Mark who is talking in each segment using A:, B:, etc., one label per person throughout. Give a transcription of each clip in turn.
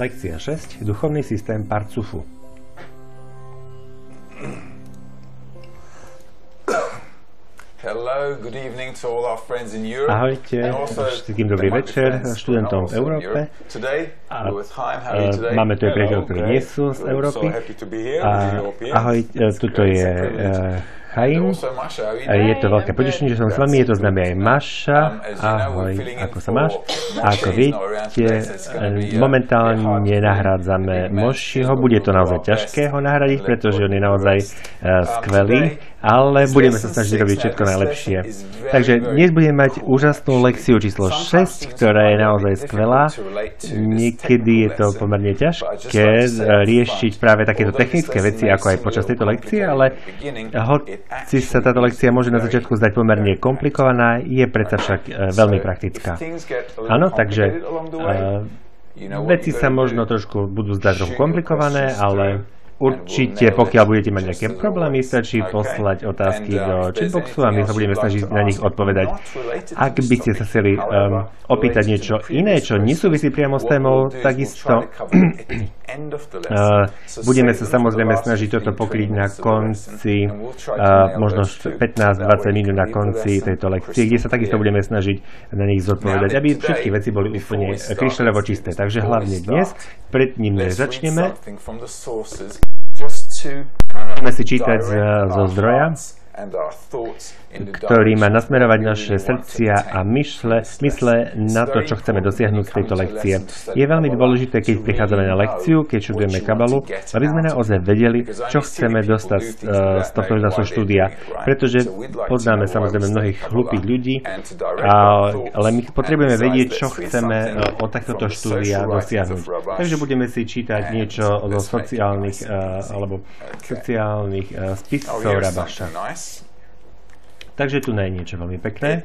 A: Lekcia 6. Duchovný systém Parcufu.
B: Hello, good evening to all our friends in Europe.
A: Ahojte, všetkým dobrý večer študentom v Európe. A, e,
B: today?
A: Máme tu aj priateľov, ktorí nie sú z. Európy. A, ahoj, e,
B: It's
A: tuto je Chaim. Je to veľké potešenie, že som s vami, je to s nami aj Maša.
B: Um,
A: Ahoj, ako sa máš? A ako viete, momentálne nahrádzame. Mošiho, bude to naozaj ťažké ho nahradiť, pretože on je naozaj
B: the best.
A: e, skvelý, ale budeme sa snažiť robiť všetko najlepšie. Takže dnes budeme mať úžasnú lekciu číslo 6, ktorá je naozaj skvelá. Niekedy je to pomerne ťažké e, riešiť práve takéto technické veci, ako aj počas tejto lekcie, ale hoci sa táto lekcia môže na začiatku zdať pomerne komplikovaná, je predsa však e, veľmi praktická. Áno, takže e, veci sa možno trošku budú zdať trochu komplikované, ale určite pokiaľ budete mať nejaké problémy, stačí poslať otázky do chatboxu a my sa budeme snažiť na nich odpovedať. Ak by ste sa chceli um, opýtať niečo iné, čo nesúvisí priamo s témou, takisto budeme sa samozrejme snažiť toto pokryť na konci, uh, možno 15-20 minút na konci tejto lekcie, kde sa takisto budeme snažiť na nich zodpovedať, aby všetky veci boli úplne kryštáľovo čisté. Takže hlavne dnes, pred ním než začneme, budeme si čítať zo zdroja, ktorý má nasmerovať naše srdcia a myšle, mysle na to, čo chceme dosiahnuť z tejto lekcie. Je veľmi dôležité, keď prichádzame na lekciu, keď študujeme kabalu, aby sme naozaj vedeli, čo chceme dostať z, z tohto našho štúdia. Pretože poznáme samozrejme mnohých hlupých ľudí, ale my potrebujeme vedieť, čo chceme od takéhoto štúdia dosiahnuť. Takže budeme si čítať niečo zo sociálnych alebo sociálnych spisov Rabaša. Takže tu je niečo veľmi pekné.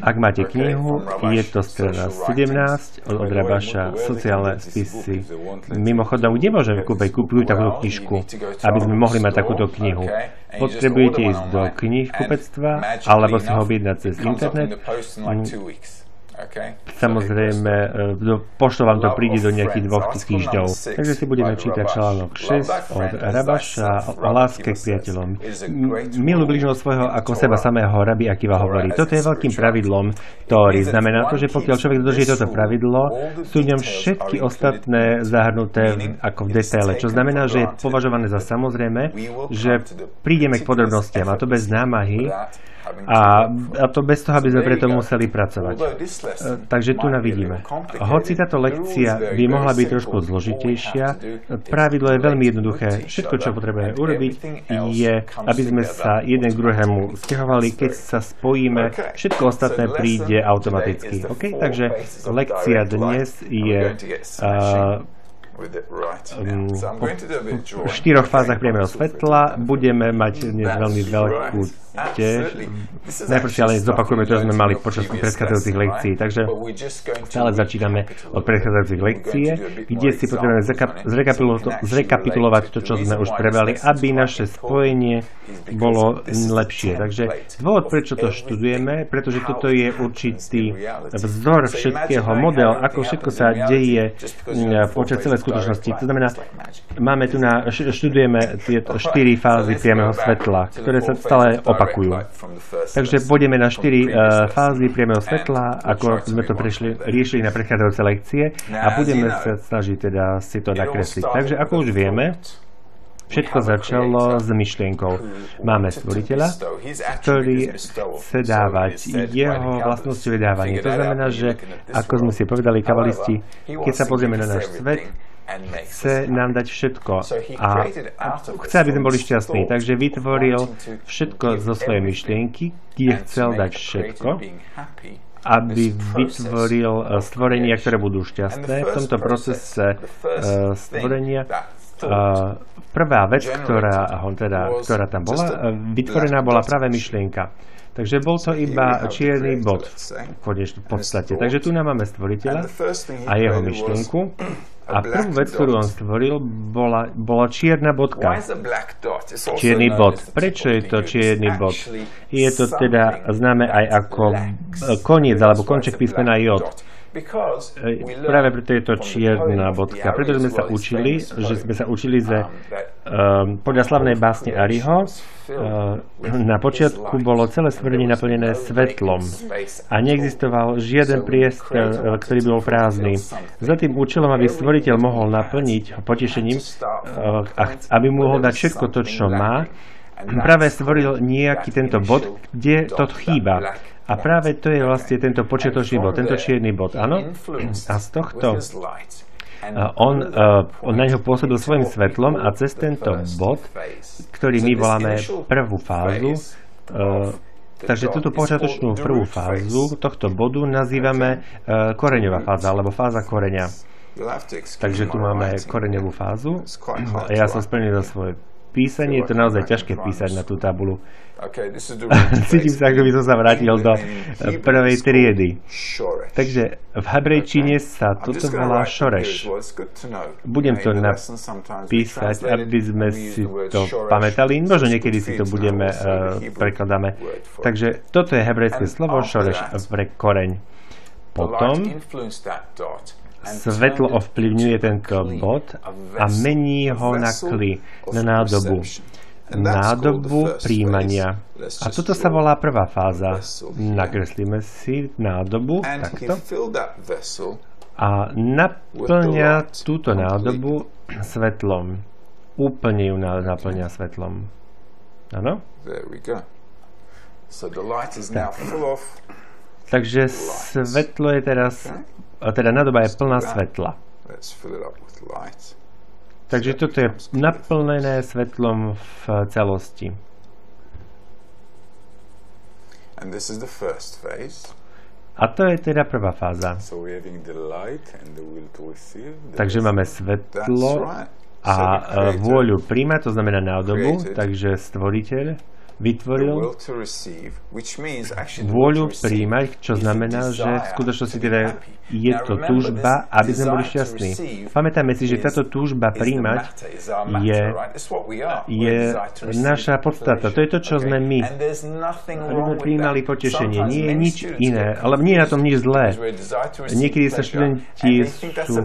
A: Ak máte knihu, je to strana 17 od, od Rabaša, sociálne spisy. Mimochodom, kde môžeme kúpiť? Kúpiť takúto knižku, aby sme mohli mať takúto knihu. Potrebujete ísť do knihkupectva, alebo si ho objednať cez internet. Samozrejme, do, pošlo vám to príde do nejakých dvoch týždňov. Takže si budeme čítať článok 6 od Rabaša o láske k priateľom. Milu bližného svojho ako seba samého Rabi Akiva hovorí. Toto je veľkým pravidlom Tóry. Znamená to, že pokiaľ človek dodrží toto pravidlo, sú v ňom všetky ostatné zahrnuté ako v detaile. Čo znamená, že je považované za samozrejme, že prídeme k podrobnostiam a to bez námahy, a, a to bez toho, aby sme preto museli pracovať. Takže tu navidíme. Hoci táto lekcia by mohla byť trošku zložitejšia, pravidlo je veľmi jednoduché. Všetko, čo potrebujeme urobiť, je, aby sme sa jeden k druhému stiahovali. Keď sa spojíme, všetko ostatné príde automaticky. Okay? Takže lekcia dnes je uh, v štyroch fázach priamého svetla. Budeme mať dnes veľmi veľkú tiež. Najprv si ale zopakujeme, čo sme mali počas predchádzajúcich lekcií. Takže stále začíname od predchádzajúcich lekcie, kde si potrebujeme zrekapitulovať to, čo sme už prebrali, aby naše spojenie bolo lepšie. Takže dôvod, prečo to študujeme, pretože toto je určitý vzor všetkého, model, ako všetko sa deje počas celej skutočnosti. To znamená, máme tu na, študujeme tieto štyri fázy priameho svetla, ktoré sa stále opakujú. Takže pôjdeme na štyri uh, fázy priameho svetla, ako sme to prešli, riešili na predchádzajúce lekcie a budeme sa snažiť teda si to nakresliť. Takže ako už vieme, Všetko začalo s myšlienkou. Máme stvoriteľa, ktorý chce dávať. Jeho vlastnosťou je dávanie. To znamená, že ako sme si povedali kabalisti, keď sa pozrieme na náš svet, chce nám dať všetko a chce, aby sme boli šťastní. Takže vytvoril všetko zo svojej myšlienky, kde chcel dať všetko, aby vytvoril stvorenia, ktoré budú šťastné. V tomto procese stvorenia prvá vec, ktorá, teda, ktorá tam bola, vytvorená bola práve myšlienka. Takže bol to iba čierny bod v podstate. Takže tu nám máme stvoriteľa a jeho myšlienku. A prvú vec, ktorú on stvoril, bola, bola čierna bodka. Čierny bod. Prečo je to čierny bod? Je to teda známe aj ako koniec alebo konček písmena J. Práve preto je to čierna bodka. Preto sme sa učili, že sme sa učili, že um, podľa slavnej básne Ariho uh, na počiatku bolo celé stvorenie naplnené svetlom a neexistoval žiaden priestor, ktorý bol prázdny. Za tým účelom, aby stvoriteľ mohol naplniť potešením uh, aby mu mohol dať všetko to, čo má, práve stvoril nejaký tento bod, kde to chýba. A práve to je vlastne tento počiatočný bod, tento čierny bod, áno? A z tohto on, uh, on na neho pôsobil svojim svetlom a cez tento bod, ktorý my voláme prvú fázu, uh, takže túto počiatočnú prvú fázu tohto bodu nazývame uh, koreňová fáza, alebo fáza koreňa. Takže tu máme koreňovú fázu. Ja som splnil svoje písanie, je to naozaj ťažké písať na tú tabulu. Cítim sa, ako by som sa vrátil do prvej triedy. Takže v hebrejčine sa toto volá šoreš. Budem to napísať, aby sme si to pamätali. Možno niekedy si to budeme, uh, prekladáme. Takže toto je hebrejské slovo šoreš pre koreň. Potom Svetlo ovplyvňuje tento bod a mení ho na kli, na nádobu. Nádobu príjmania. A toto sa volá prvá fáza. Nakreslíme si nádobu takto a naplňa túto nádobu svetlom. Úplne ju naplňa svetlom. Áno? Takže svetlo je teraz teda nádoba je plná svetla. Takže toto je naplnené svetlom v celosti. A to je teda prvá fáza. Takže máme svetlo a vôľu príjmať, to znamená nádobu, takže stvoriteľ vytvoril vôľu príjmať, čo znamená, že v skutočnosti teda je to túžba, aby sme boli šťastní. Pamätajme si, že táto túžba príjmať je, je naša podstata. To je to, čo sme my. Aby sme príjmali potešenie. Nie je nič iné. Ale nie je na tom nič zlé. Niekedy sa študenti sú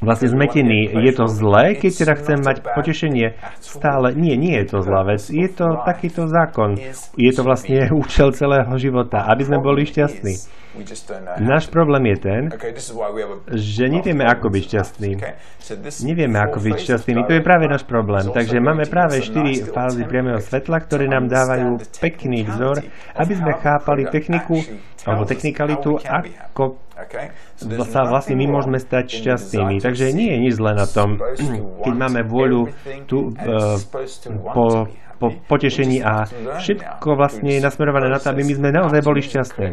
A: vlastne zmetený. Je to zlé, keď teda chcem mať potešenie? Stále nie, nie je to zlá vec. Je to takýto zákon. Je to vlastne účel celého života, aby sme boli šťastní. Náš problém je ten, že nevieme, ako byť šťastný. Nevieme, ako byť šťastný. To je práve náš problém. Takže máme práve štyri fázy priamého svetla, ktoré nám dávajú pekný vzor, aby sme chápali techniku alebo technikalitu, ako sa vlastne my môžeme stať šťastnými. Takže nie je nič zle na tom, keď máme vôľu tu uh, po, po potešení a všetko vlastne je nasmerované na to, aby my sme naozaj boli šťastní.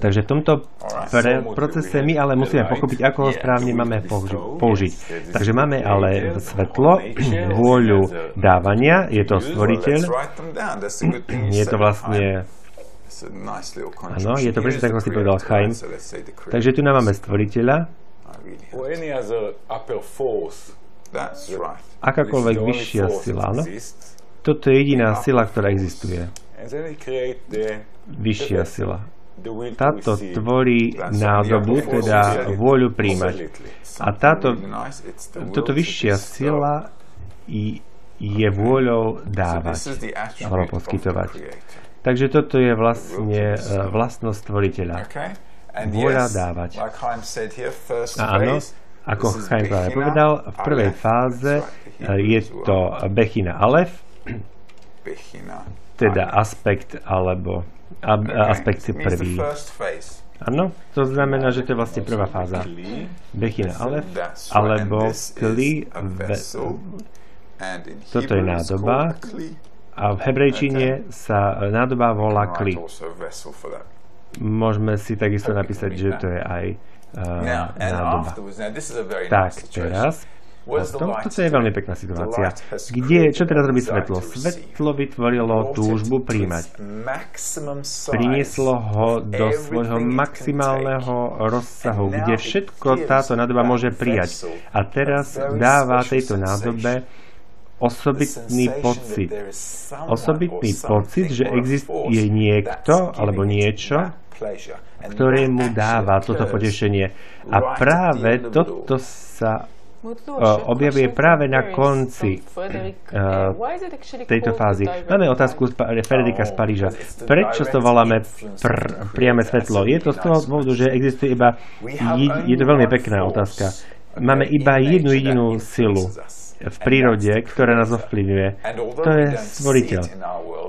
A: Takže v tomto procese my ale musíme pochopiť, ako ho správne máme použiť. Takže máme ale svetlo, vôľu dávania, je to stvoriteľ, je to vlastne Áno, je to presne tak, ako si povedal Chaim. Takže tu máme stvoriteľa. Akákoľvek vyššia sila, áno? Toto je jediná sila, ktorá existuje. Vyššia sila. Táto tvorí nádobu, teda vôľu príjmať. A táto, toto vyššia sila je vôľou dávať alebo poskytovať. Takže toto je vlastne uh, vlastnosť stvoriteľa. Vôľa dávať. A áno, ako Chaim práve povedal, v prvej fáze uh, je to Bechina Alef, teda aspekt alebo ab, aspekt prvý. Áno, to znamená, že to je vlastne prvá fáza. Bechina Alef, alebo Kli, toto je nádoba, a v hebrejčine sa nádoba volá kli. Môžeme si takisto napísať, že to je aj uh, nádoba. Tak, teraz potom, toto je veľmi pekná situácia. Kde, čo teraz robí svetlo? Svetlo vytvorilo túžbu príjmať. Prinieslo ho do svojho maximálneho rozsahu, kde všetko táto nádoba môže prijať. A teraz dáva tejto nádobe osobitný pocit. Osobitný pocit, že existuje niekto alebo niečo, ktoré mu dáva toto potešenie. A práve toto sa objavuje práve na konci uh, tejto fázy. Máme otázku z Fredrika z Paríža. Prečo to voláme pr- priame svetlo? Je to z toho dôvodu, že existuje iba, je to veľmi pekná otázka. Máme iba jednu jedinú silu v prírode, ktorá nás ovplyvňuje. To je stvoriteľ.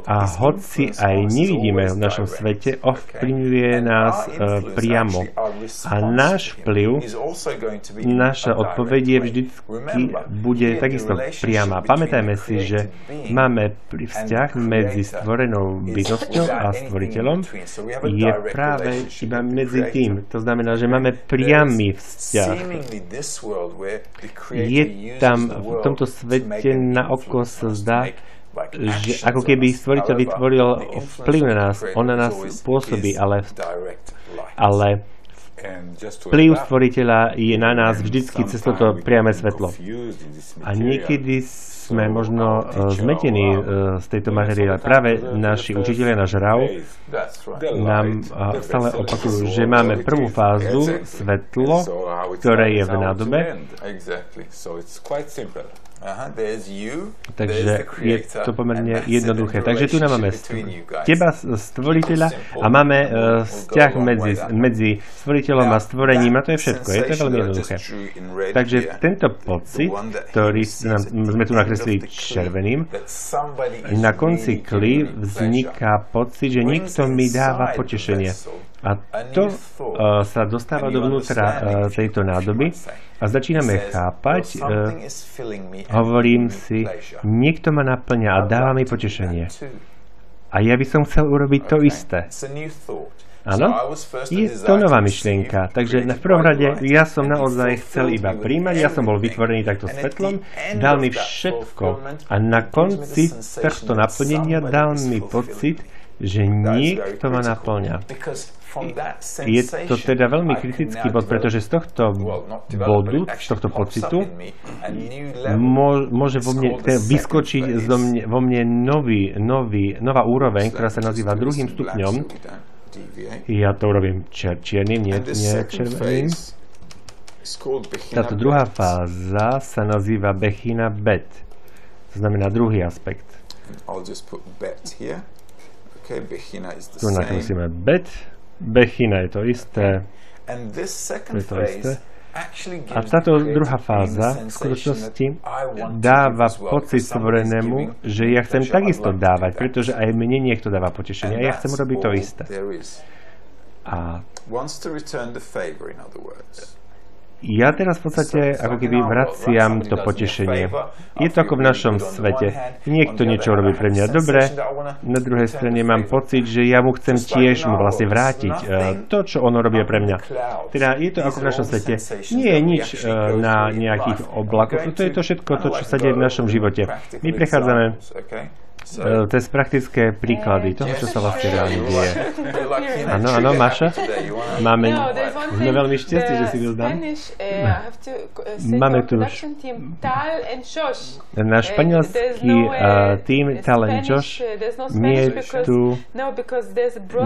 A: A hoci aj nevidíme v našom svete, ovplyvňuje nás uh, priamo. A náš vplyv, naša odpoveď je vždycky bude takisto priama. Pamätajme si, že máme vzťah medzi stvorenou bytosťou a stvoriteľom je práve iba medzi tým. To znamená, že máme priamy vzťah. Je tam v tomto svete na oko sa zdá, že ako keby stvoriteľ vytvoril vplyv na nás, on na nás pôsobí, ale, ale vplyv stvoriteľa je na nás vždycky cez toto priame svetlo. A niekedy sme možno uh, zmetení uh, z tejto materie. Práve naši učiteľia, náš RAU, nám uh, stále opakujú, že máme prvú fázu, svetlo, ktoré je v nádobe. Takže je to pomerne jednoduché. Takže tu máme teba, stvoriteľa, a máme vzťah medzi, medzi stvoriteľom a stvorením a to je všetko. Je to veľmi jednoduché. Takže tento pocit, ktorý sme tu nakreslili červeným, na konci kli vzniká pocit, že niekto mi dáva potešenie. A to uh, sa dostáva dovnútra uh, tejto nádoby a začíname chápať, uh, hovorím si, niekto ma naplňa a dáva mi potešenie. A ja by som chcel urobiť to isté. Áno, je to nová myšlienka. Takže v prvom rade ja som naozaj chcel iba príjmať, ja som bol vytvorený takto svetlom, dal mi všetko a na konci tohto naplnenia dal mi pocit, že niekto ma naplňa. Je to teda veľmi kritický bod, pretože z tohto bodu, z tohto pocitu môže vo mne vyskočiť zo mne, vo mne nový, nový, nová úroveň, ktorá sa nazýva druhým stupňom. Ja to urobím čier, čiernym, nie, nie červeným. Táto druhá fáza sa nazýva Bechina Bet. To znamená druhý aspekt. Tu nakreslíme Bet. Bechina je to isté. Je to isté. A táto druhá fáza v skutočnosti dáva pocit stvorenému, že ja chcem takisto dávať, pretože aj mne niekto dáva potešenie a ja chcem urobiť to isté. A ja teraz v podstate ako keby vraciam to potešenie. Je to ako v našom svete. Niekto niečo robí pre mňa dobre, na druhej strane mám pocit, že ja mu chcem tiež mu vlastne vrátiť uh, to, čo ono robí pre mňa. Teda je to ako v našom svete. Nie je nič uh, na nejakých oblakoch. To je to všetko, to, čo sa deje v našom živote. My prechádzame Uh, to je praktické príklady toho, čo sa vlastne reálne deje. Áno, áno, Maša, máme, sme veľmi šťastí, že si byl tam. Máme tu náš španielský uh, tým Tal and Josh. Nie je tu,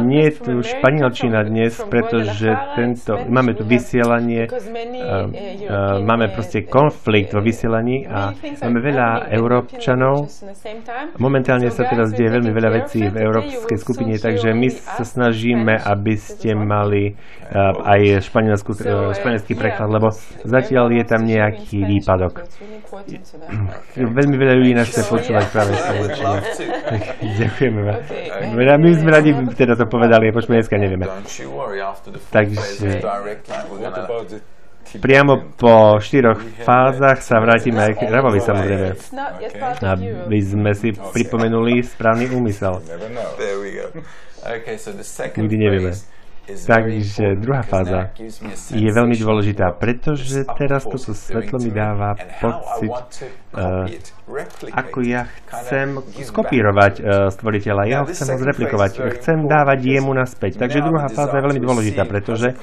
A: nie je tu španielčina dnes, pretože tento, máme tu vysielanie, uh, uh, máme proste konflikt vo vysielaní a máme veľa Európčanov. Moment momentálne sa teraz deje veľmi veľa vecí v európskej skupine, takže my sa snažíme, aby ste mali uh, aj uh, španielský preklad, lebo zatiaľ je tam nejaký výpadok. Veľmi veľa ľudí nás chce počúvať práve spoločne. Ďakujeme vám. My sme radi teda to povedali, po španielská nevieme. Takže priamo po štyroch fázach sa vrátime aj k Rabovi samozrejme, aby sme si pripomenuli správny úmysel. Nikdy nevieme. Takže druhá fáza je veľmi dôležitá, pretože teraz toto svetlo mi dáva pocit, uh, ako ja chcem skopírovať uh, stvoriteľa, ja ho chcem zreplikovať, chcem dávať jemu naspäť. Takže druhá fáza je veľmi dôležitá, pretože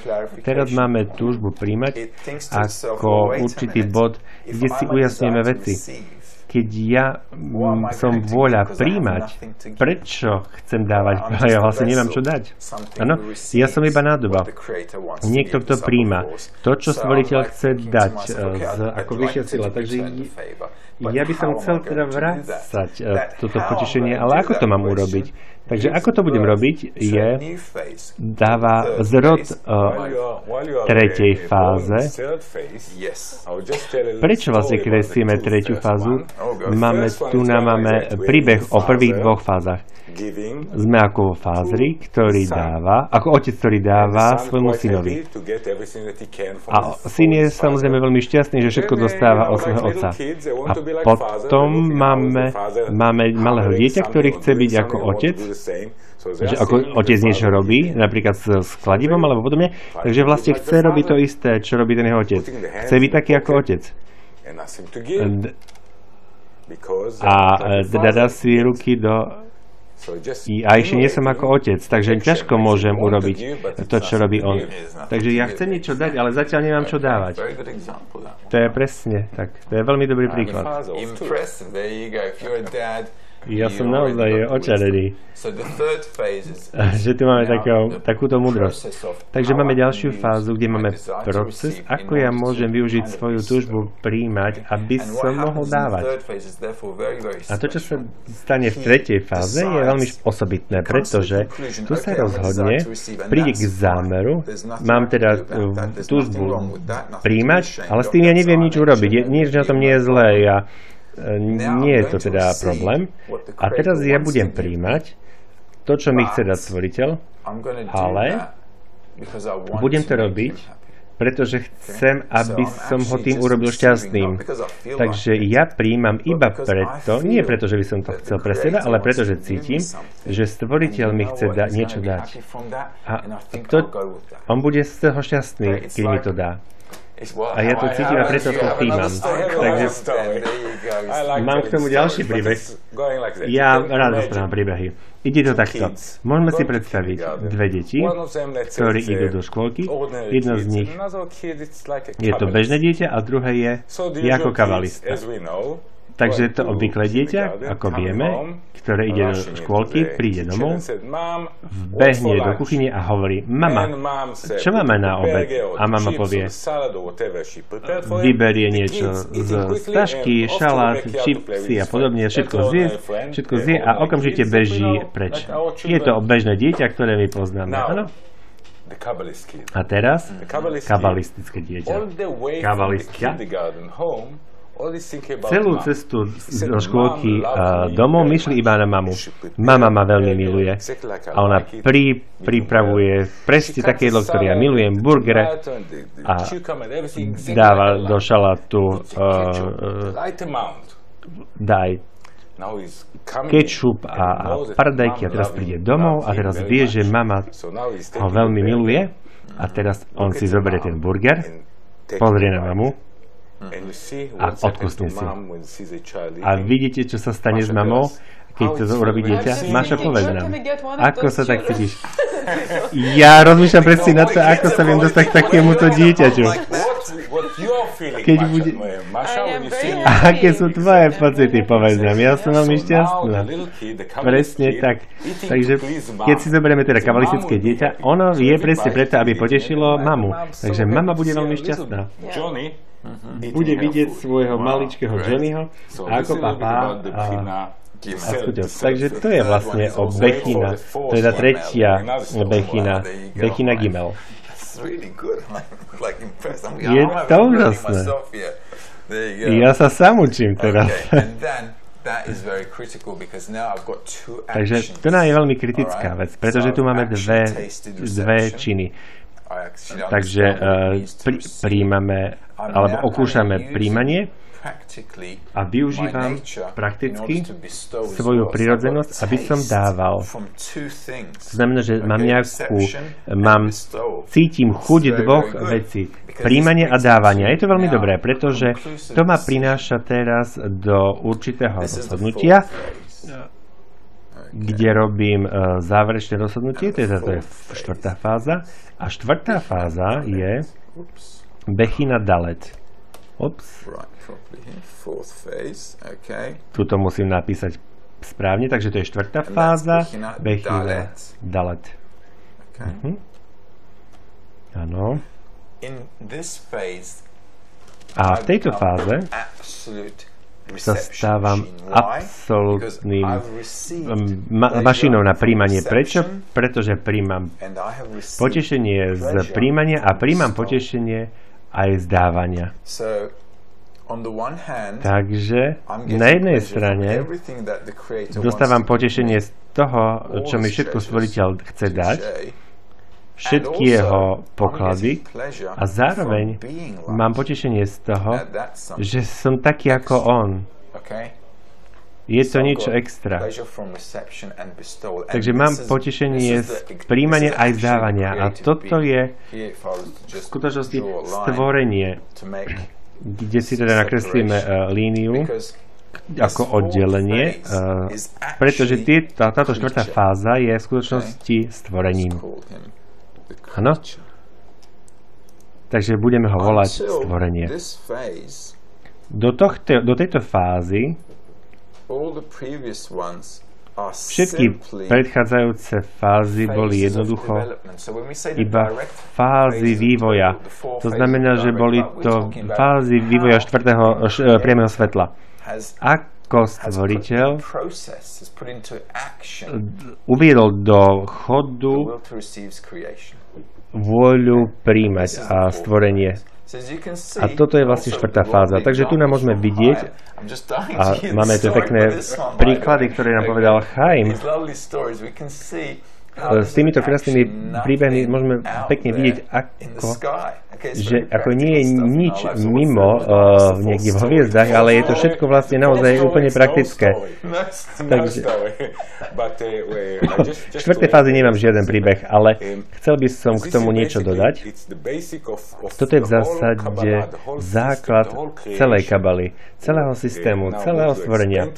A: teraz máme túžbu príjmať ako určitý bod, kde si ujasníme veci keď ja mm, som vôľa príjmať, prečo chcem dávať, ja vlastne nemám čo dať. Áno, ja som iba nádoba. Niekto, kto príjma to, čo stvoriteľ chce dať uh, z, ako vyššia sila. Takže ja by som chcel teda vrácať uh, toto potešenie, ale ako to mám urobiť? Takže ako to budem robiť, je dáva zrod uh, tretej fáze. Prečo vlastne kreslíme tretiu fázu? Máme, tu nám máme príbeh o prvých dvoch fázach. Sme ako fázri, ktorý dáva, ako otec, ktorý dáva svojmu synovi. A syn je samozrejme veľmi šťastný, že všetko dostáva od svojho otca. A potom máme, máme malého dieťa, ktorý chce byť ako otec, že ako otec niečo robí, napríklad s kladivom alebo podobne, takže vlastne chce robiť to isté, čo robí ten jeho otec. Chce byť taký ako otec. A teda dá si ruky do a ešte nie som ako otec, takže ťažko môžem urobiť to, čo robí on. Takže ja chcem niečo dať, ale zatiaľ nemám čo dávať. To je presne tak. To je veľmi dobrý príklad. Ja som naozaj očarený, že tu máme takého, takúto múdrosť. Takže máme ďalšiu fázu, kde máme proces, ako ja môžem využiť svoju túžbu príjmať, aby som mohol dávať. A to, čo sa stane v tretej fáze, je veľmi osobitné, pretože tu sa rozhodne, príde k zámeru, mám teda túžbu príjmať, ale s tým ja neviem nič urobiť. Nič na tom nie je zlé. Ja nie je to teda problém. A teraz ja budem príjmať to, čo mi chce dať stvoriteľ, ale budem to robiť, pretože chcem, aby som ho tým urobil šťastným. Takže ja príjmam iba preto, nie preto, že by som to chcel pre seba, ale preto, že cítim, že stvoriteľ mi chce da- niečo dať. A to, on bude z toho šťastný, keď mi to dá. A ja to cítim a preto to príjmam. Takže mám k tomu ďalší príbeh. Ja rád rozprávam príbehy. Ide to takto. Môžeme si predstaviť dve deti, ktorí idú do škôlky. Jedno z nich je to bežné dieťa a druhé je, je ako kavalista. Takže to obvyklé dieťa, ako vieme, ktoré ide do škôlky, príde domov, behne do kuchyne a hovorí, mama, čo máme na obed? A mama povie, vyberie niečo z tašky, šalát, čipsy a podobne, všetko zje, všetko zje a okamžite beží preč. Je to bežné dieťa, ktoré my poznáme. Áno? A teraz kabalistické dieťa. Kabalistka Celú cestu do škôlky domov myšli iba na mamu. Mama ma veľmi miluje. A ona pri, pripravuje presne také jedlo, ktoré ja milujem, burgere. a dáva do šalátu uh, daj. Kečup a, a paradajky a teraz príde domov a teraz vie, že mama ho veľmi miluje. A teraz on si zoberie ten burger, pozrie na mamu a odpustím si. A vidíte, čo sa stane s mamou, keď to urobí dieťa? Máša, povedz nám. Ako sa tak cítiš? Ja rozmýšľam presne na to, ako sa viem dostať k takémuto dieťaťu. Keď bude... A aké sú tvoje pocity, povedz nám. Ja som veľmi šťastná. Presne tak. Takže keď si zoberieme teda kabalistické dieťa, ono je presne preto, aby potešilo mamu. Takže mama bude veľmi šťastná. Uh-huh. bude vidieť svojho maličkého Johnnyho ako papá a, a Takže to je vlastne o Bechina. To je tá tretia Bechina. Bechina Gimel. Je to úžasné. Ja sa sám učím teraz. Takže to je veľmi kritická vec, pretože tu máme dve, dve činy. Takže uh, prí, príjmame alebo okúšame príjmanie a využívam prakticky svoju prirodzenosť, aby som dával. To znamená, že mám nejakú, mám, cítim chuť dvoch vecí. Príjmanie a dávanie. Je to veľmi dobré, pretože to ma prináša teraz do určitého rozhodnutia, kde robím uh, záverečné rozhodnutie, to je, to je štvrtá fáza. A štvrtá fáza je Bechina Dalet. Ops. Tuto musím napísať správne, takže to je štvrtá fáza.
B: Bechina Dalet.
A: Mhm. Áno. A v tejto fáze sa stávam absolútnym ma- mašinou na príjmanie. Prečo? Pretože príjmam potešenie z príjmania a príjmam potešenie aj z dávania. Takže na jednej strane dostávam potešenie z toho, čo mi všetko stvoriteľ chce dať. Všetky jeho poklady. A zároveň mám potešenie z toho, že som taký ako on. Je to niečo extra. Takže mám potešenie z príjmania aj z dávania. A toto je v skutočnosti stvorenie, kde si teda nakreslíme uh, líniu ako oddelenie, uh,
B: is
A: pretože tie, tá, táto štvrtá fáza je v skutočnosti stvorením.
B: Creature.
A: Takže budeme ho volať stvorenie. Do, tohto, do tejto fázy všetky predchádzajúce fázy boli jednoducho iba fázy vývoja. To znamená, že boli to fázy vývoja štvrtého e, priamého svetla. Ako stvoriteľ uviedol do chodu vôľu príjmať a stvorenie. A toto je vlastne štvrtá fáza. Takže tu nám môžeme vidieť a máme tu pekné príklady, ktoré nám povedal Chaim. S týmito krásnymi príbehmi môžeme pekne vidieť, ako že ako nie je nič
B: what's
A: mimo uh, niekde v hviezdach, ale je to všetko vlastne naozaj úplne praktické. Takže v štvrtej fázi nemám žiaden príbeh, ale chcel by som k tomu niečo dodať. Toto je v zásade základ celej kabaly, celého systému, celého stvorenia.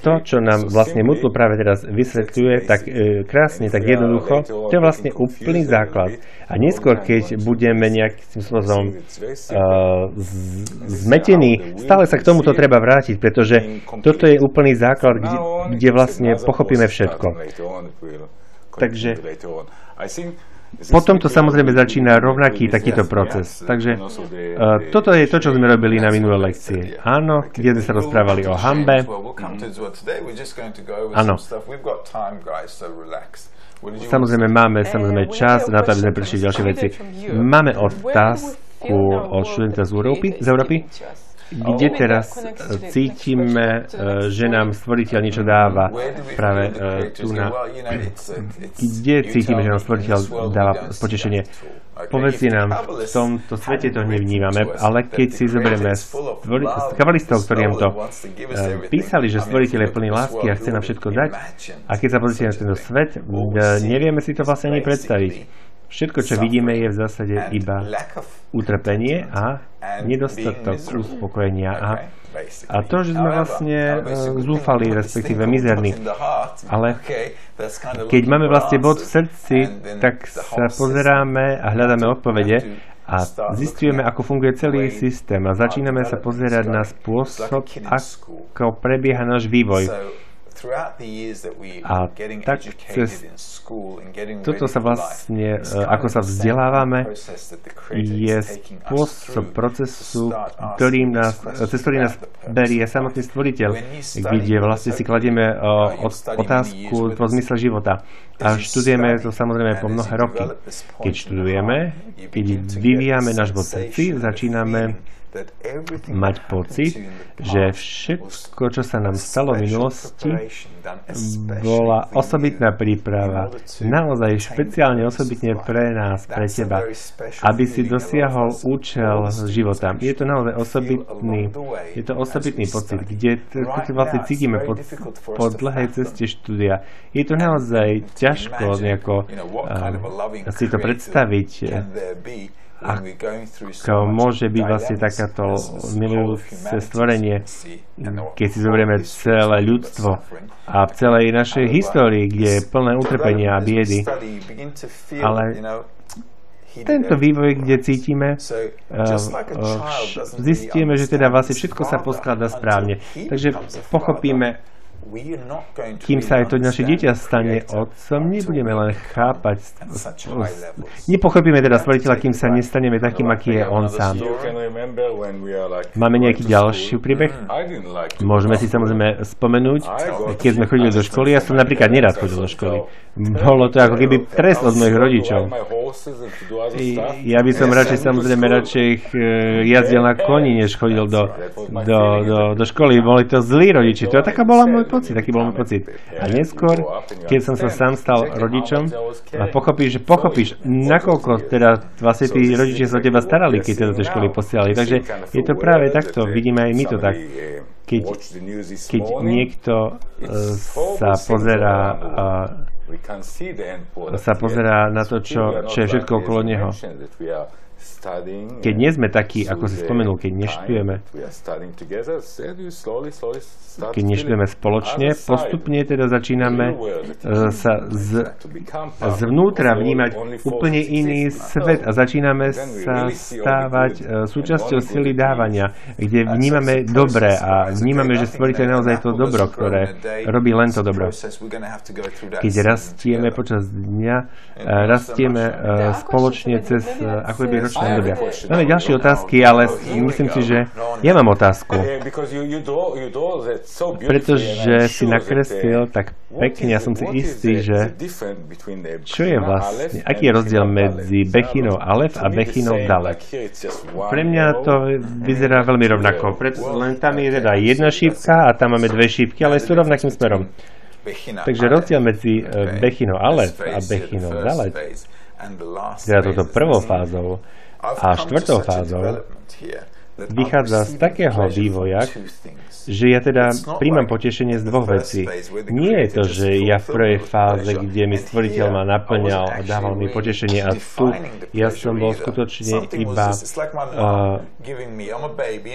A: To, čo nám vlastne Mutlu práve teraz vysvetľuje, tak e, krásne, tak jednoducho, to je vlastne úplný základ. A neskôr, keď budeme nejakým spôsobom uh, zmetení, stále sa k tomuto treba vrátiť, pretože toto je úplný základ, kde, kde vlastne pochopíme všetko. Takže potom to samozrejme začína rovnaký takýto proces. Takže uh, toto je to, čo sme robili na minulé lekcie. Áno, kde sme sa rozprávali o hambe. Áno. Samozrejme máme samozrejme čas na to, aby sme prešli ďalšie veci. Máme otázku od študenta z Európy, z Európy. kde teraz e, cítime, e, že nám stvoriteľ niečo dáva práve e, tu na... Kde cítime, že nám stvoriteľ dáva potešenie? Povedzte nám, v tomto svete to nevnímame, ale keď si zoberieme kabalistov, ktorí nám to e, písali, že stvoriteľ je plný lásky a chce nám všetko dať, a keď sa pozrite na tento svet, e, nevieme si to vlastne ani predstaviť. Všetko, čo vidíme, je v zásade iba utrpenie a nedostatok uspokojenia. A, a to, že sme vlastne e, zúfali, respektíve mizerní. Ale keď máme vlastne bod v srdci, tak sa pozeráme a hľadáme odpovede a zistujeme, ako funguje celý systém a začíname sa pozerať na spôsob, ako prebieha náš vývoj. A tak cez toto sa vlastne, e, ako sa vzdelávame, je spôsob procesu, ktorým nás, cez ktorý nás berie samotný stvoriteľ, kde vlastne si kladieme uh, otázku po zmysle života. A študujeme to samozrejme po mnohé roky. Keď študujeme, keď vyvíjame náš bod srdci, začíname mať pocit, že všetko, čo sa nám stalo v minulosti, bola osobitná príprava. Naozaj špeciálne osobitne pre nás, pre teba, aby si dosiahol účel života. Je to naozaj osobitný, je to osobitný pocit, kde vlastne cítime po, po dlhej ceste štúdia. Je to naozaj ťažko nejako uh, si to predstaviť ako môže byť vlastne takáto milujúce stvorenie, keď si zoberieme celé ľudstvo a v celej našej histórii, kde je plné utrpenia a biedy. Ale tento vývoj, kde cítime, zistíme, že teda vlastne všetko sa poskladá správne. Takže pochopíme, kým sa aj to naše dieťa stane otcom, nebudeme len chápať, nepochopíme teda stvoriteľa, kým sa nestaneme takým, aký je on sám. Máme nejaký ďalší príbeh?
C: To
A: Môžeme si samozrejme spomenúť, keď sme chodili do školy, ja som napríklad nerad chodil do školy. Bolo to ako keby trest od mojich rodičov. Ja by som radšej samozrejme radšej eh, jazdil na koni, než chodil do, do, do, do školy. Boli to zlí rodiči. To taká bola môj pocit, taký bol môj pocit. A neskôr, keď som sa sám stal rodičom, a pochopíš, že pochopíš, nakoľko teda vlastne tí rodičia sa o teba starali, keď teda do školy posielali. Takže je to práve takto, vidíme aj my to tak. Keď, keď niekto eh, sa pozerá sa pozerá na to, čo, čo je všetko okolo neho. Keď nie sme takí, ako si spomenul, keď neštujeme, keď neštujeme spoločne, postupne teda začíname eh, sa z, zvnútra vnímať úplne iný svet a začíname sa stávať eh, súčasťou sily dávania, kde vnímame dobre a vnímame, že stvoriteľ je naozaj to dobro, ktoré robí len to dobro. Keď rastieme počas dňa, eh, rastieme spoločne cez ako by ročné obdobia. Máme ďalšie otázky, ale myslím si, že ja mám otázku. Pretože si nakreslil tak pekne, ja som si istý, že čo je vlastne, aký je rozdiel medzi Bechinou Alef a Bechinou Dalef? Pre mňa to vyzerá veľmi rovnako, len tam je teda jedna šípka a tam máme dve šípky, ale sú rovnakým smerom. Takže rozdiel medzi eh, Bechinou Alef a Bechinou Dalef, teda toto prvou fázou a štvrtou fázou, vychádza z takého vývoja, že ja teda príjmam potešenie z dvoch vecí. Nie je to, že ja v prvej fáze, kde mi stvoriteľ ma naplňal a dával mi potešenie a tu ja som bol skutočne iba... Uh,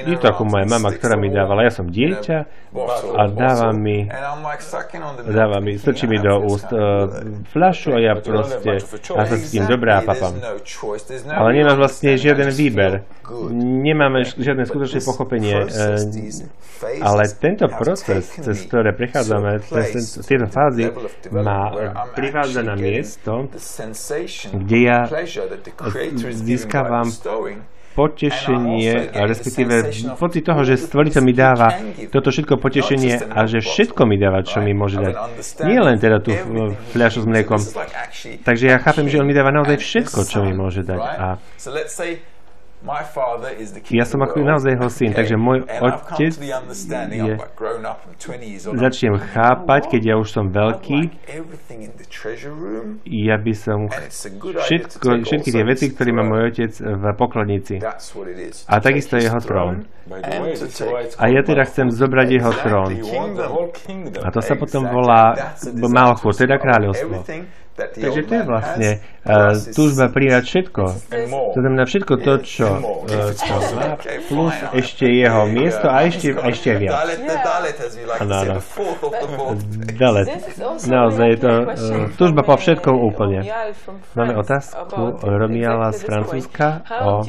A: je to ako moja mama, ktorá mi dávala, ja som dieťa a dáva mi, dáva mi, strčí mi do úst uh, fľašu a ja proste, a sa s tým dobrá papám. Ale nemáš vlastne žiaden výber. Nemáme žiadne skutočné pochopenie. Uh, ale tento proces, cez ktoré prechádzame, cez tieto fázy, ma privádza na miesto, kde ja získavam potešenie, respektíve pocit toho, že stvoriteľ mi dáva toto všetko potešenie a že všetko mi dáva, čo mi môže dať. Nie len teda tú fľašu s mliekom. Takže ja chápem, že on mi dáva naozaj všetko, čo mi môže dať. A ja som ako naozaj jeho syn, takže môj otec je... Začnem chápať, keď ja už som veľký, ja by som všetko, všetky tie veci, ktoré má môj otec v pokladnici. A takisto jeho trón. A ja teda chcem zobrať jeho trón. A to sa potom volá Malchut, teda kráľovstvo. Takže to je vlastne uh, túžba prijať všetko. To znamená všetko to, čo, uh, čo má, plus ešte jeho miesto a ešte, a ešte viac. Áno, áno. Dalet. Naozaj je to uh, túžba po všetkom úplne. Máme otázku Romiala z Francúzska o,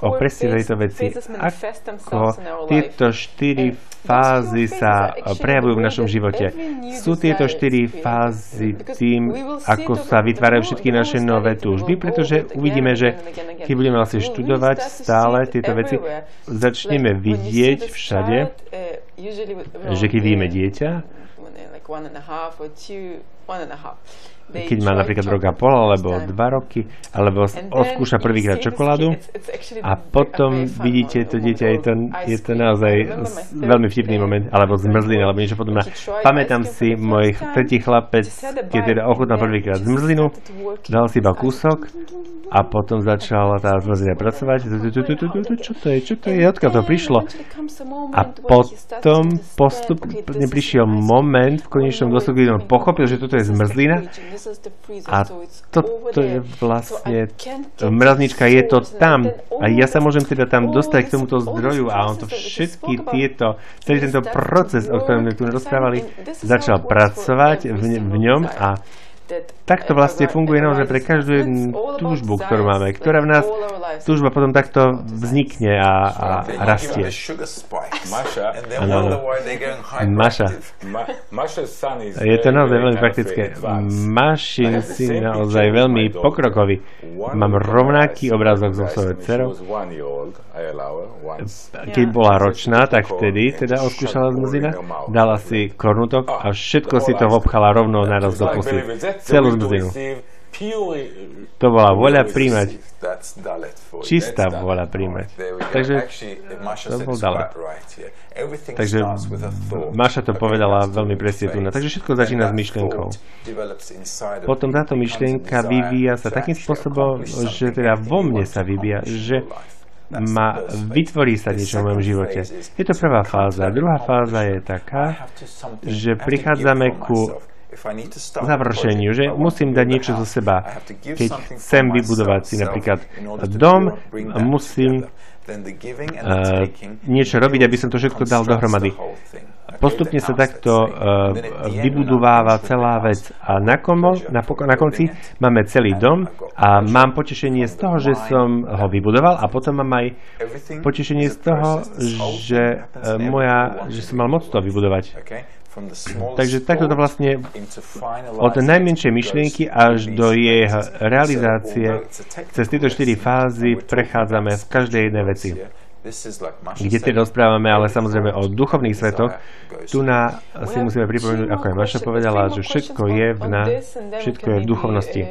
A: o presne tejto veci. Ako tieto štyri fázy sa prejavujú v našom živote. Sú tieto štyri fázy tým, ako sa vytvárajú všetky naše nové túžby, pretože uvidíme, že keď budeme vlastne študovať stále tieto veci, začneme vidieť všade, že keď vidíme dieťa, keď má napríklad rok a pol, alebo dva roky, alebo odskúša prvýkrát čokoládu a potom vidíte to dieťa, je to, je to naozaj veľmi vtipný moment, alebo zmrzlina, alebo niečo podobné. Pamätám si, môj tretí chlapec, keď teda ochutnal prvýkrát zmrzlinu, dal si iba kúsok a potom začala tá zmrzlina pracovať. Čo to je? Čo to je? Odkiaľ to prišlo? A potom postupne prišiel moment v konečnom dôsledku, kde on pochopil, že toto je zmrzlina a toto je vlastne, mraznička je to tam. A ja sa môžem teda tam dostať k tomuto zdroju a on to všetky tieto, celý tento proces, o ktorom sme tu rozprávali, začal pracovať v, v ňom a takto vlastne funguje naozaj pre každú jednu túžbu, ktorú máme, ktorá v nás, túžba potom takto vznikne a, a rastie. Áno. Maša. Je to naozaj veľmi praktické. Mašin syn naozaj veľmi pokrokový. Mám rovnaký obrázok so svojou dcerou. Keď bola ročná, tak vtedy teda odskúšala zmrzina, dala si kornutok a všetko si to obchala rovno naraz do pusy celú zmrzlinu. To bola voľa príjmať. Čistá voľa príjmať. Takže to bol Dalet. Takže Maša to povedala veľmi presne tu. Takže všetko začína s myšlienkou. Potom táto myšlienka vyvíja sa takým spôsobom, že teda vo mne sa vyvíja, že ma vytvorí sa niečo v mojom živote. Je to prvá fáza. Druhá fáza je taká, že prichádzame ku završeniu, že musím dať niečo zo seba. Keď chcem vybudovať si napríklad dom, musím uh, niečo robiť, aby som to všetko dal dohromady. Postupne sa takto uh, vybudováva celá vec. a na, komo, na, na konci máme celý dom a mám potešenie z toho, že som ho vybudoval a potom mám aj potešenie z toho, že, uh, moja, že som mal moc to vybudovať. Takže takto to vlastne od najmenšej myšlienky až do jej realizácie. cez tieto štyri fázy prechádzame v každej jednej veci kde teda rozprávame ale samozrejme o duchovných svetoch. Tu na si musíme pripomenúť, ako aj Maša povedala, že všetko je v, na, všetko je v duchovnosti.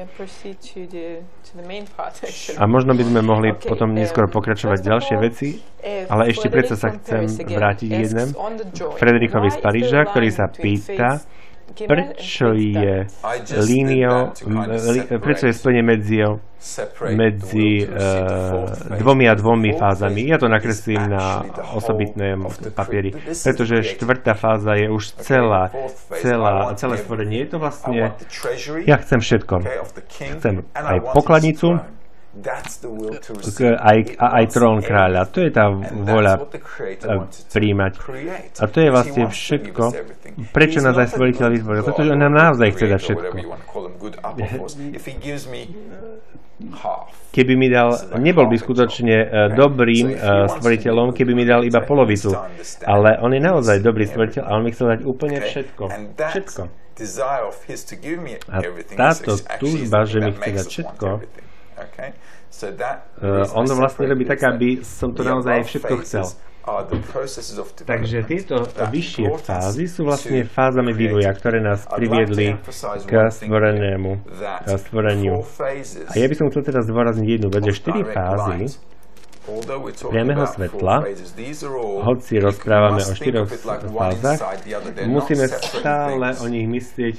A: A možno by sme mohli potom neskôr pokračovať ďalšie veci, ale ešte predsa sa chcem vrátiť k jednému. Frederikovi z Paríža, ktorý sa pýta, prečo je líniou, prečo je spojenie medzi, medzi uh, dvomi a dvomi fázami. Ja to nakreslím na osobitnom papieri, pretože štvrtá fáza je už celá, celá, celé stvorenie. Je to vlastne, ja chcem všetko. Chcem aj pokladnicu, aj, aj trón kráľa. To je tá voľa príjmať. A to je vlastne všetko. Prečo nás aj stvoriteľ vytvoril? Pretože on nám naozaj chce dať všetko. Keby mi dal, nebol by skutočne uh, dobrým stvoriteľom, keby mi dal iba polovicu. Ale on je naozaj dobrý stvoriteľ a on mi chcel dať úplne všetko. Všetko. A táto túžba, že mi chce dať všetko, Uh, on to vlastne robí tak, aby som to naozaj všetko chcel. Takže tieto vyššie fázy sú vlastne fázami vývoja, ktoré nás priviedli k stvorenému k stvoreniu. A ja by som chcel teda zdôrazniť jednu vec, že štyri fázy priameho svetla, hoci rozprávame o štyroch fázach, musíme stále o nich myslieť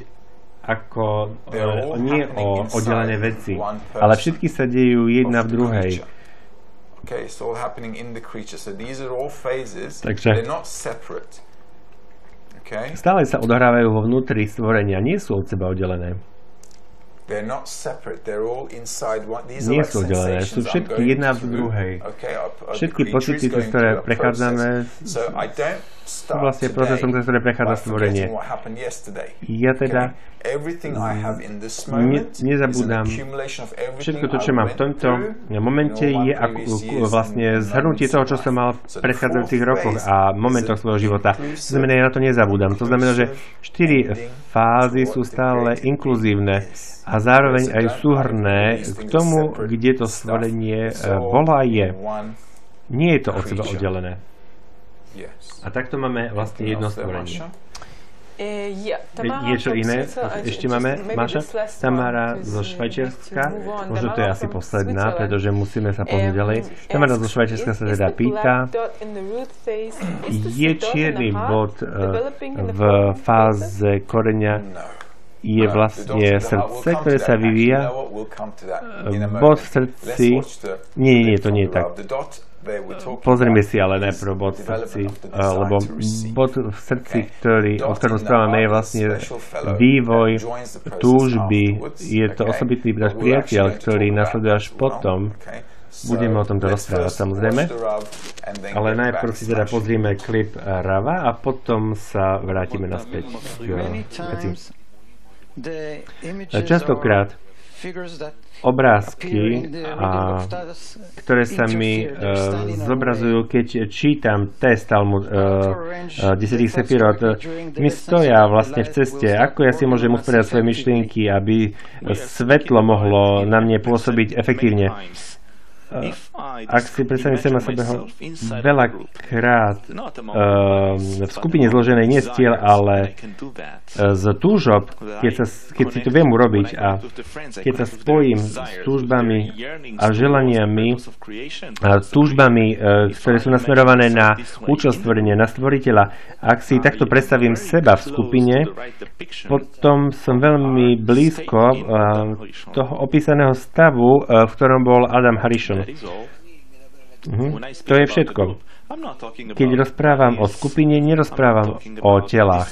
A: ako uh, nie o oddelené veci, ale všetky sa dejú jedna v druhej. Takže stále sa odohrávajú vo vnútri stvorenia, nie sú od seba oddelené. Nie sú oddelené, sú všetky jedna v druhej. Všetky pocity, ktoré prechádzame, sú vlastne procesom, cez ktoré prechádza stvorenie. Ja teda ne, nezabúdam. Všetko to, čo mám v tomto momente, je ako, vlastne zhrnutie toho, čo som mal v predchádzajúcich rokoch a momentoch svojho života. To znamená, ja na to nezabúdam. To znamená, že štyri fázy sú stále inkluzívne a zároveň aj súhrné k tomu, kde to stvorenie bola je. Nie je to od seba oddelené. A takto máme vlastne jedno stvorenie. Niečo iné? ešte máme, Maša? Tamara zo Švajčiarska, možno to je asi posledná, pretože musíme sa pohnúť ďalej. Tamara zo Švajčiarska sa teda pýta, je čierny bod eh, v fáze koreňa? Je vlastne srdce, ktoré sa vyvíja. Bod v srdci, nie, nie, to nie je tak. Pozrime si ale najprv bod v srdci, lebo bod v srdci, ktorý, o ktorom správame, je vlastne vývoj túžby. Je to osobitný brat priateľ, ktorý nasleduje až potom. Budeme o tomto rozprávať samozrejme. Ale najprv si teda pozrieme klip Rava a potom sa vrátime naspäť k veci. Častokrát obrázky, a, ktoré sa mi uh, zobrazujú, keď čítam test Talmud uh, uh, 10 sefirot, mi stoja vlastne v ceste. Ako ja si môžem usporiadať svoje myšlienky, aby svetlo mohlo na mne pôsobiť efektívne? Ak si predstavím sama sebe veľakrát uh, v skupine zloženej nie z tiel, ale z túžob, keď, sa, keď si to viem urobiť a keď sa spojím s túžbami a želaniami a túžbami, uh, ktoré sú nasmerované na účel stvorenia, na stvoriteľa, ak si takto predstavím seba v skupine, potom som veľmi blízko uh, toho opísaného stavu, uh, v ktorom bol Adam Harishon. Mhm. To je všetko. Keď rozprávam o skupine, nerozprávam o telách.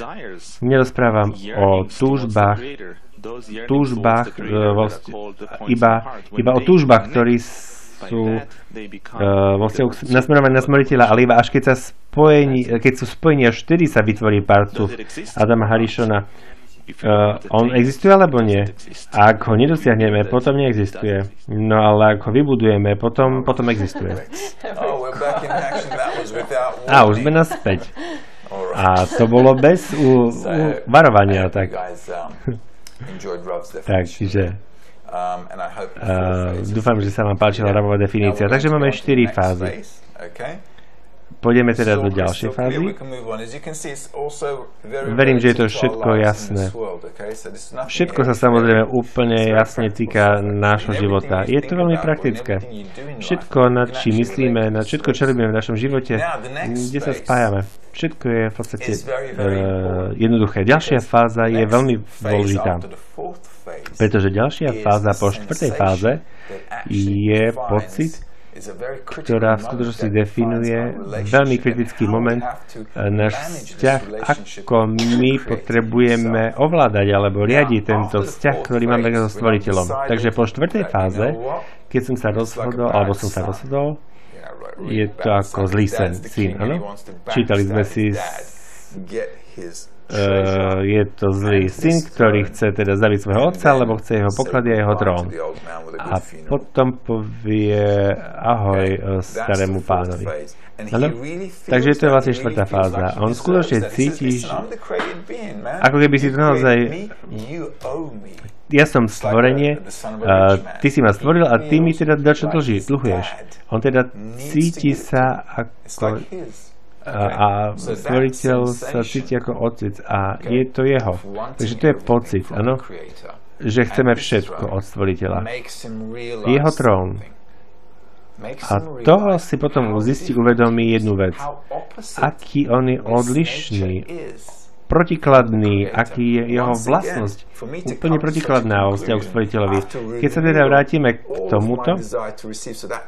A: Nerozprávam o túžbách, túžbách iba, iba o túžbách, ktorí sú vo vzťahu nasmerovaní na smriteľa, ale iba až keď, sa spojení, keď sú spojení, až vtedy sa vytvorí parcu Adama Harishona. Uh, on existuje alebo nie? A ak ho nedosiahneme, potom neexistuje. No ale ak ho vybudujeme, potom, potom existuje. A už sme naspäť. A to bolo bez u, u varovania. Tak. tak, čiže uh, dúfam, že sa vám páčila rabová definícia. Takže máme 4 fázy. Pôjdeme teda do ďalšej fázy. Verím, že je to všetko jasné. Všetko sa samozrejme úplne jasne týka nášho života. Je to veľmi praktické. Všetko, nad čím myslíme, na všetko, čo robíme v našom živote, kde sa spájame. Všetko je v podstate uh, jednoduché. Ďalšia fáza je veľmi dôležitá. Pretože ďalšia fáza po štvrtej fáze je pocit, ktorá v skutočnosti definuje veľmi kritický moment náš vzťah, ako my potrebujeme ovládať alebo riadiť tento vzťah, ktorý máme so stvoriteľom. Takže po štvrtej fáze, keď som sa rozhodol, alebo som sa rozhodol, je to ako zlý sen, syn, áno? Čítali sme si Uh, je to zlý syn, ktorý chce teda zabiť svojho otca, lebo chce jeho poklady a jeho trón. A potom povie ahoj uh, starému pánovi. Ano? Takže to je vlastne štvrtá fáza. A on skutočne cíti, ako keby si to naozaj ja som stvorenie, uh, ty si ma stvoril a ty mi teda dačo dlží, dlhuješ. On teda cíti sa ako a, stvoriteľ sa cíti ako otec a je to jeho. Takže to je pocit, áno, že chceme všetko od stvoriteľa. Jeho trón. A to si potom zistí, uvedomí jednu vec. Aký on je odlišný protikladný, aký je jeho vlastnosť. Úplne protikladná vo vzťahu k stvoriteľovi. Keď sa teda vrátime k tomuto,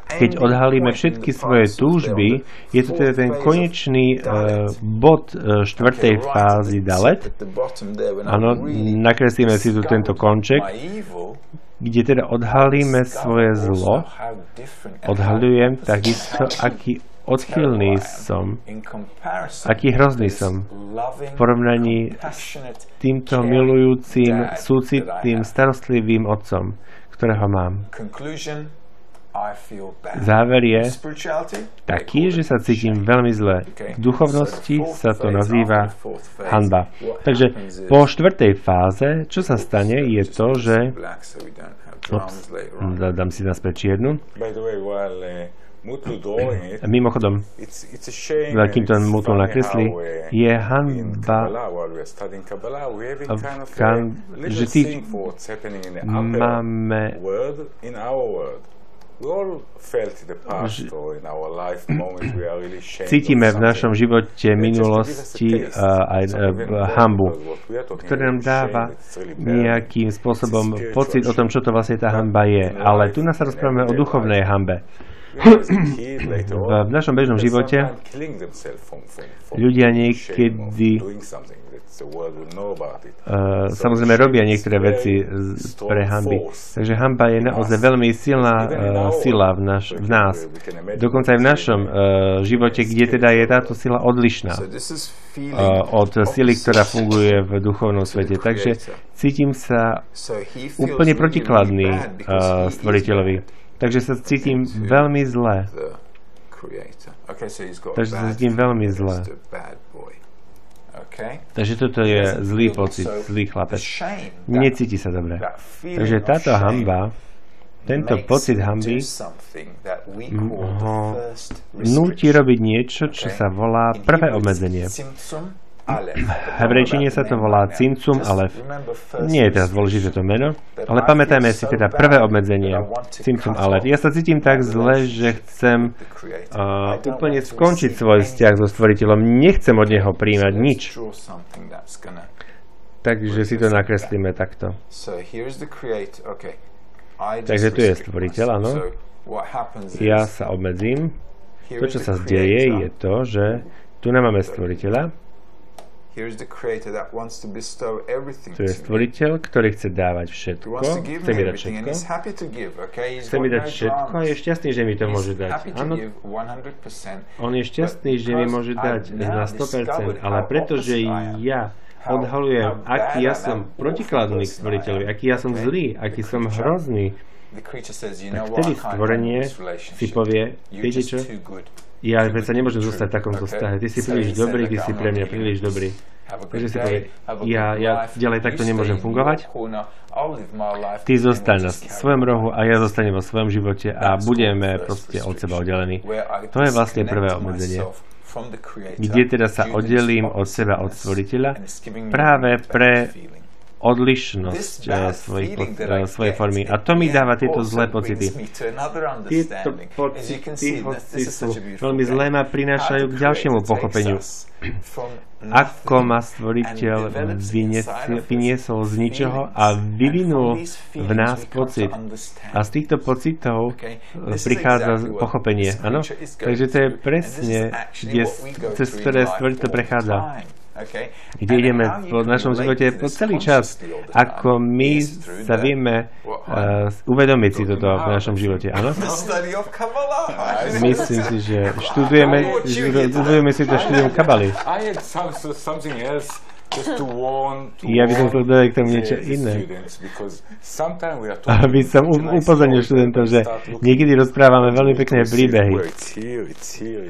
A: keď odhalíme všetky svoje túžby, je to teda ten konečný uh, bod uh, štvrtej fázy Dalet. Áno, nakreslíme si tu tento konček, kde teda odhalíme svoje zlo, odhalujem takisto, aký odchylný som, aký hrozný som v porovnaní s týmto milujúcim, súcitným, starostlivým otcom, ktorého mám. Záver je taký, že sa cítim veľmi zle. V duchovnosti sa to nazýva hanba. Takže po štvrtej fáze, čo sa stane, je to, že... Ops, dám si naspäť čiernu. Mimochodom, kým to Mutul nakreslí, je hanba v kan, že ty máme Cítime v našom živote minulosti aj hambu, ktorá nám dáva nejakým spôsobom pocit o tom, čo to vlastne tá hamba je. Ale tu nás rozprávame o duchovnej hambe v našom bežnom živote ľudia niekedy. Uh, samozrejme robia niektoré veci pre hamby. Takže hamba je naozaj veľmi silná uh, sila v, naš, v nás. Dokonca aj v našom uh, živote, kde teda je táto sila odlišná od sily, ktorá funguje v duchovnom svete. Takže cítim sa úplne protikladný stvoriteľovi. Takže sa cítim veľmi zle. Takže sa cítim veľmi zle. Takže toto je zlý pocit, zlý chlapec. Necíti sa dobre. Takže táto hamba, tento pocit hamby ho
B: restriction.
A: robiť niečo, čo sa volá prvé obmedzenie. Hebrejčine sa to volá Cimcum Alef. Nie je teraz dôležité to meno, ale pamätajme si teda prvé obmedzenie. Cimcum Alef. Ja sa cítim tak zle, že chcem uh, úplne skončiť svoj vzťah so stvoriteľom. Nechcem od neho príjmať nič. Takže si to nakreslíme takto. Takže tu je stvoriteľ, áno. Ja sa obmedzím. To, čo sa deje, je to, že tu nemáme stvoriteľa. Tu je stvoriteľ, ktorý chce dávať všetko. Chce mi dať všetko. Chce mi dať všetko. a je šťastný, že mi to môže dať. Áno, on je šťastný, že mi môže dať na 100%, ale pretože ja odhalujem, aký ja som protikladný k stvoriteľovi, aký ja som zlý, aký som hrozný, tak vtedy stvorenie si povie, viete čo, ja predsa nemôžem zostať v takomto vzťahe, ty si príliš dobrý, ty si pre mňa príliš dobrý. Takže si povie, ja, ja ďalej takto nemôžem fungovať, ty zostaň na svojom rohu a ja zostanem vo svojom živote a budeme proste od seba oddelení. To je vlastne prvé obmedzenie. kde teda sa oddelím od seba, od stvoriteľa, práve pre odlišnosť svojich, uh, svojej formy. A to mi dáva tieto zlé pocity. Tieto pocity, hoci sú veľmi zlé, ma prinášajú k ďalšiemu pochopeniu. Ako ma stvoriteľ vyniesol z ničoho a vyvinul v nás pocit. A z týchto pocitov prichádza pochopenie. Áno? Takže to je presne, kde, cez ktoré stvoriteľ prechádza kde ideme po našom živote po celý čas, ako my sa vieme uh, uvedomiť si toto v našom živote. Áno? Myslím si, že študujeme, uvedomíme si to štúdium Kabaly. Ja by som chcel dodať k tomu niečo iné. Aby som upozornil študentov, že niekedy rozprávame veľmi pekné príbehy,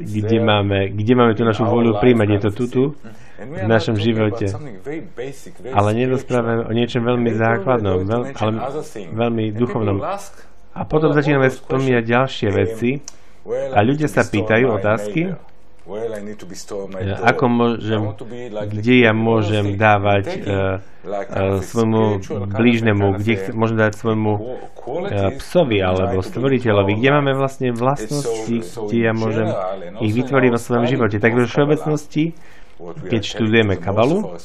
A: kde máme, kde máme tú našu voľu príjmať. Je to tu, tu, v našom živote. Ale nerozprávame o niečom veľmi základnom, veľ, ale veľmi duchovnom. A potom začíname spomínať ďalšie veci. A ľudia sa pýtajú otázky, ako môžem, kde ja môžem dávať uh, uh, svojmu blížnemu, kde chc- môžem dať svojmu uh, psovi alebo stvoriteľovi, kde máme vlastne vlastnosti, kde ja môžem ich vytvoriť vo svojom živote. Tak vo všeobecnosti, keď študujeme kabalu,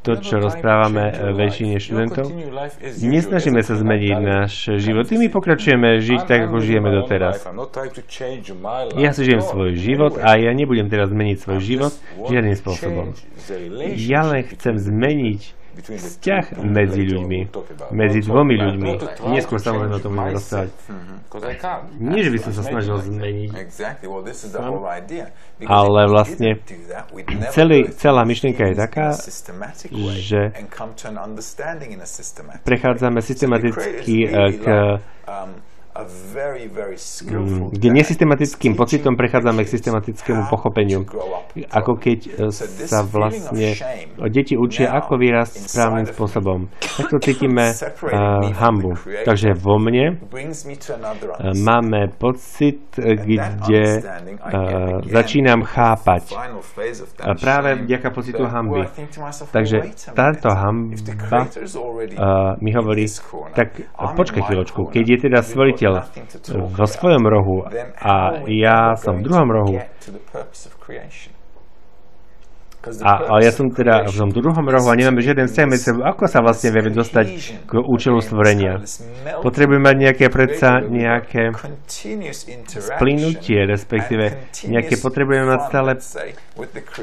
A: to, čo rozprávame väčšine študentov, nesnažíme sa zmeniť náš život. My pokračujeme žiť tak, ako žijeme doteraz. Ja si žijem svoj život a ja nebudem teraz zmeniť svoj život žiadnym spôsobom. Ja len chcem zmeniť vzťah medzi ľuďmi, medzi dvomi ľuďmi. Neskôr samozrejme o tom budeme rozprávať. Nie, že by som sa snažil zmeniť, ale vlastne celý, celá myšlienka je taká, že prechádzame systematicky k kde nesystematickým pocitom prechádzame k systematickému pochopeniu. Ako keď sa vlastne deti učia, ako vyrásť správnym spôsobom. Tak to cítime uh, hambu. Takže vo mne uh, máme pocit, kde uh, začínam chápať. A práve vďaka pocitu hamby. Takže táto hamba uh, mi hovorí, tak počkaj chvíľočku, keď je teda stvoriteľ vo svojom rohu a ja som v druhom rohu, A, ale ja som teda v tom druhom rohu a nemáme žiaden vzťah medzi sebou. Ako sa vlastne vieme dostať k účelu stvorenia? Potrebujeme mať nejaké predsa nejaké splynutie, respektíve nejaké potrebujeme mať stále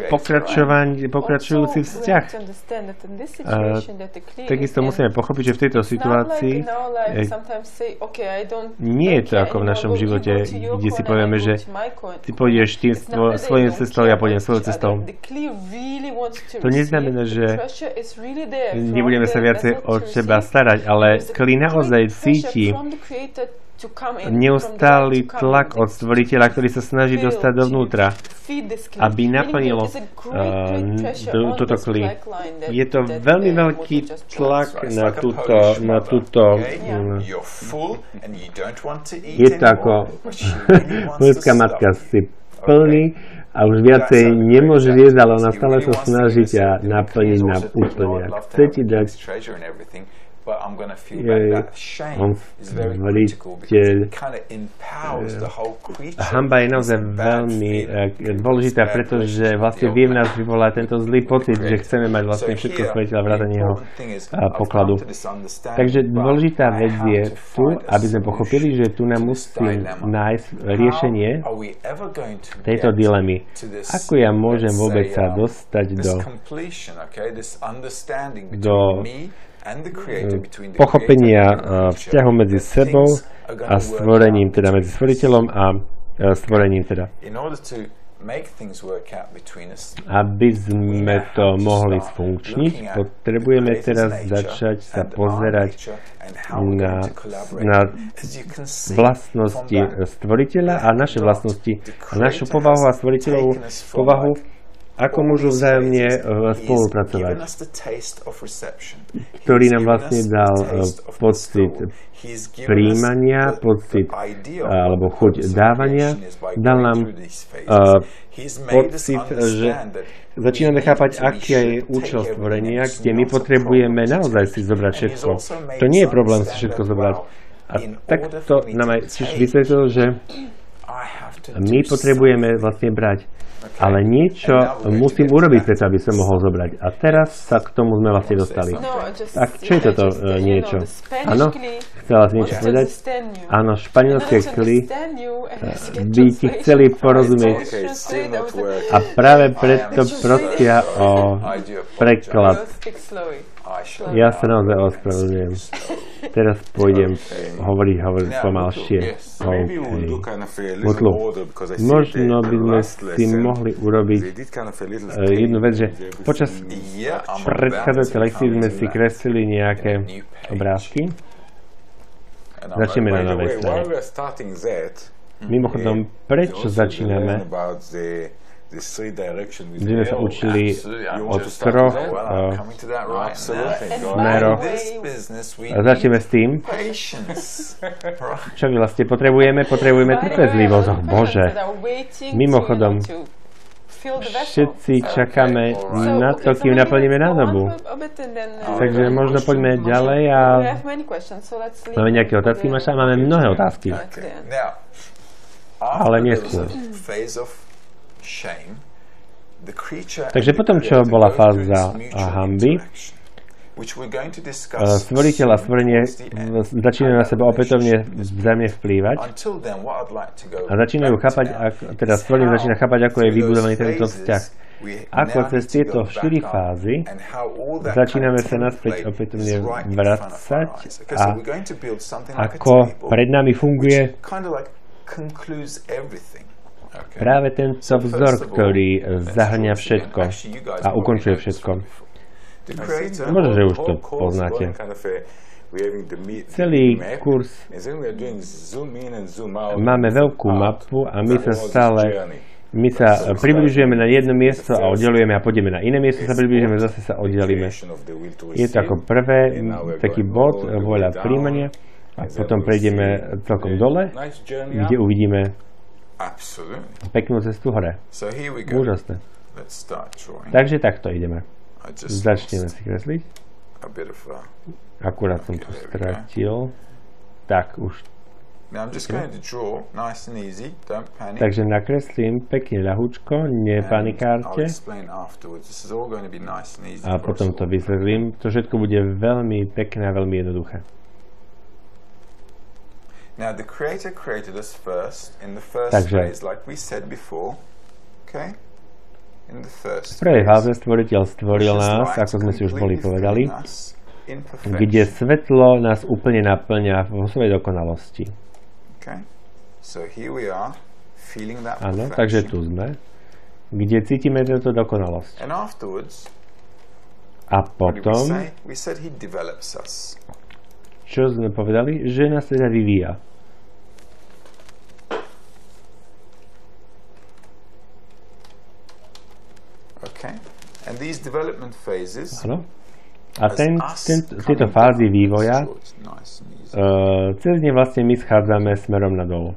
A: pokračovanie, pokračujúci vzťah. A, takisto musíme pochopiť, že v tejto situácii nie je to ako v našom živote, kde si povieme, že ty pôjdeš tým svojím cestou, ja pôjdem svojou cestou. To neznamená, že nebudeme sa viacej od seba starať, ale klí naozaj cíti neustály tlak od stvoriteľa, ktorý sa snaží dostať dovnútra, aby naplnilo uh, toto klí. Je to veľmi veľký tlak na túto, na túto um, je to ako ľudská matka si plný a už viacej nemôže jesť, ale ona stále sa snaží ťa naplniť na úplne. Ak chce ti dať on veliteľ hamba je naozaj veľmi eh, dôležitá, pretože vlastne vie v nás vyvolať tento zlý pocit, že chceme mať vlastne všetko stvoriteľa vrátane jeho pokladu. Takže dôležitá vec je tu, aby sme pochopili, že tu nám musí nájsť riešenie tejto dilemy. Ako ja môžem vôbec sa um, dostať do, do pochopenia vzťahu medzi sebou a stvorením, teda medzi stvoriteľom a stvorením teda. Aby sme to mohli sfunkčniť, potrebujeme teraz začať sa pozerať na, na vlastnosti stvoriteľa a naše vlastnosti a našu povahu a stvoriteľovú povahu ako môžu vzájomne uh, spolupracovať, ktorý nám vlastne dal uh, pocit príjmania, pocit alebo chuť dávania, dal nám uh, pocit, že začíname chápať, aký je účel stvorenia, kde my potrebujeme naozaj si zobrať všetko. To nie je problém si všetko zobrať. A takto nám aj vysvetlil, že my potrebujeme vlastne brať ale niečo musím urobiť preto, aby som mohol zobrať. A teraz sa k tomu sme vlastne dostali. Tak čo je toto uh, niečo? Áno? Chcela si niečo povedať? Áno, španielské kly by ti chceli porozumieť. A práve preto prosia o preklad. Ja sa naozaj ospravedlňujem. Teraz pôjdem hovoriť, hovoriť pomalšie. Okay. Mutlu. Možno by sme si mohli urobiť uh, jednu vec, že počas predchádzajúcej lekcie sme si kreslili nejaké obrázky. Začneme na novej strane. Mimochodom, prečo začíname kde sme sa učili od troch uh, smeroch. A začneme s tým, čo vlastne potrebujeme? Potrebujeme trpezlivosť. Oh, Bože. Mimochodom, všetci čakáme na to, kým naplníme nádobu. Takže možno poďme ďalej a máme nejaké otázky, Maša? Máme mnohé otázky. Ale neskôr. Takže potom, čo bola fáza hamby, stvoriteľ a stvorenie začínajú na seba opätovne vzájomne vplývať. A začínajú chápať, ako, teda stvorenie začína chápať, ako je vybudovaný tento vzťah. Ako cez tieto štyri fázy začíname sa naspäť opätovne vracať a ako pred nami funguje Práve tento vzor, ktorý zahrňa všetko a ukončuje všetko. Možno, že už to poznáte. Celý kurz. Máme veľkú mapu a my sa stále my sa približujeme na jedno miesto a oddelujeme a pôjdeme na iné miesto, sa približujeme, zase sa oddelíme. Je to ako prvé taký bod voľa príjmania. A potom prejdeme celkom dole, kde uvidíme Peknú cestu hore. Úžasné. Takže takto ideme. Začneme si kresliť. Akurát som to stratil. Tak, už
B: Now I'm just going to draw nice and easy. Don't panic.
A: Takže nakreslím pekne ľahučko,
B: I'll
A: nepanikárte a potom to vysvetlím. To všetko bude veľmi pekné a veľmi jednoduché.
B: Now the Creator created us first in the first
A: Takže-
B: phase, like we said before. Okay. In the
A: V
B: first
A: prvej
B: phase,
A: fáze stvoriteľ stvoril nás, ako sme si už boli povedali, kde svetlo nás úplne naplňa vo svojej dokonalosti.
B: Okay. So here we are, feeling that
A: Áno, takže tu sme, kde cítime túto dokonalosť.
B: And afterwards,
A: A
B: did we
A: potom,
B: say? We said He develops us.
A: Čo sme povedali, že nás teda vyvíja.
B: Okay. And these development phases.
A: Áno? A ten, ten, tieto fázy vývoja, uh, cez ne vlastne my schádzame smerom nadol.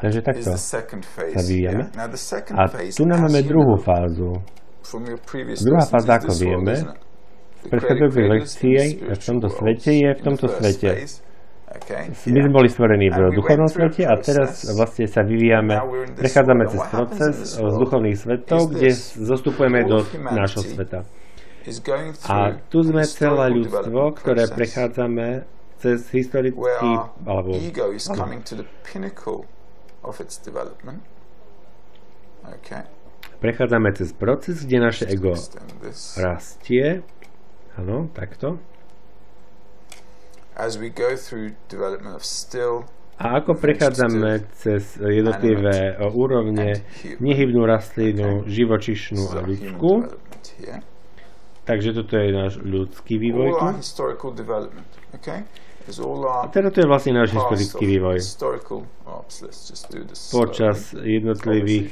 A: Takže takto sa vyvíjame. A tu nám máme druhú fázu. Druhá fáza, ako vieme, predchádzajúcej
B: the
A: v tomto svete je v tomto svete. My sme boli stvorení v duchovnom svete a teraz vlastne sa vyvíjame, prechádzame cez proces z duchovných svetov, kde zostupujeme do nášho sveta. A tu sme celé ľudstvo, ktoré prechádzame cez historický, alebo prechádzame cez proces, kde naše ego rastie. Áno, takto.
B: As we go through development of still
A: A ako prechádzame cez jednotlivé úrovne, nehybnú rastlinu, živočišnú a ľudskú, takže toto je náš ľudský vývoj A teda to je vlastne náš historický vývoj. Počas jednotlivých,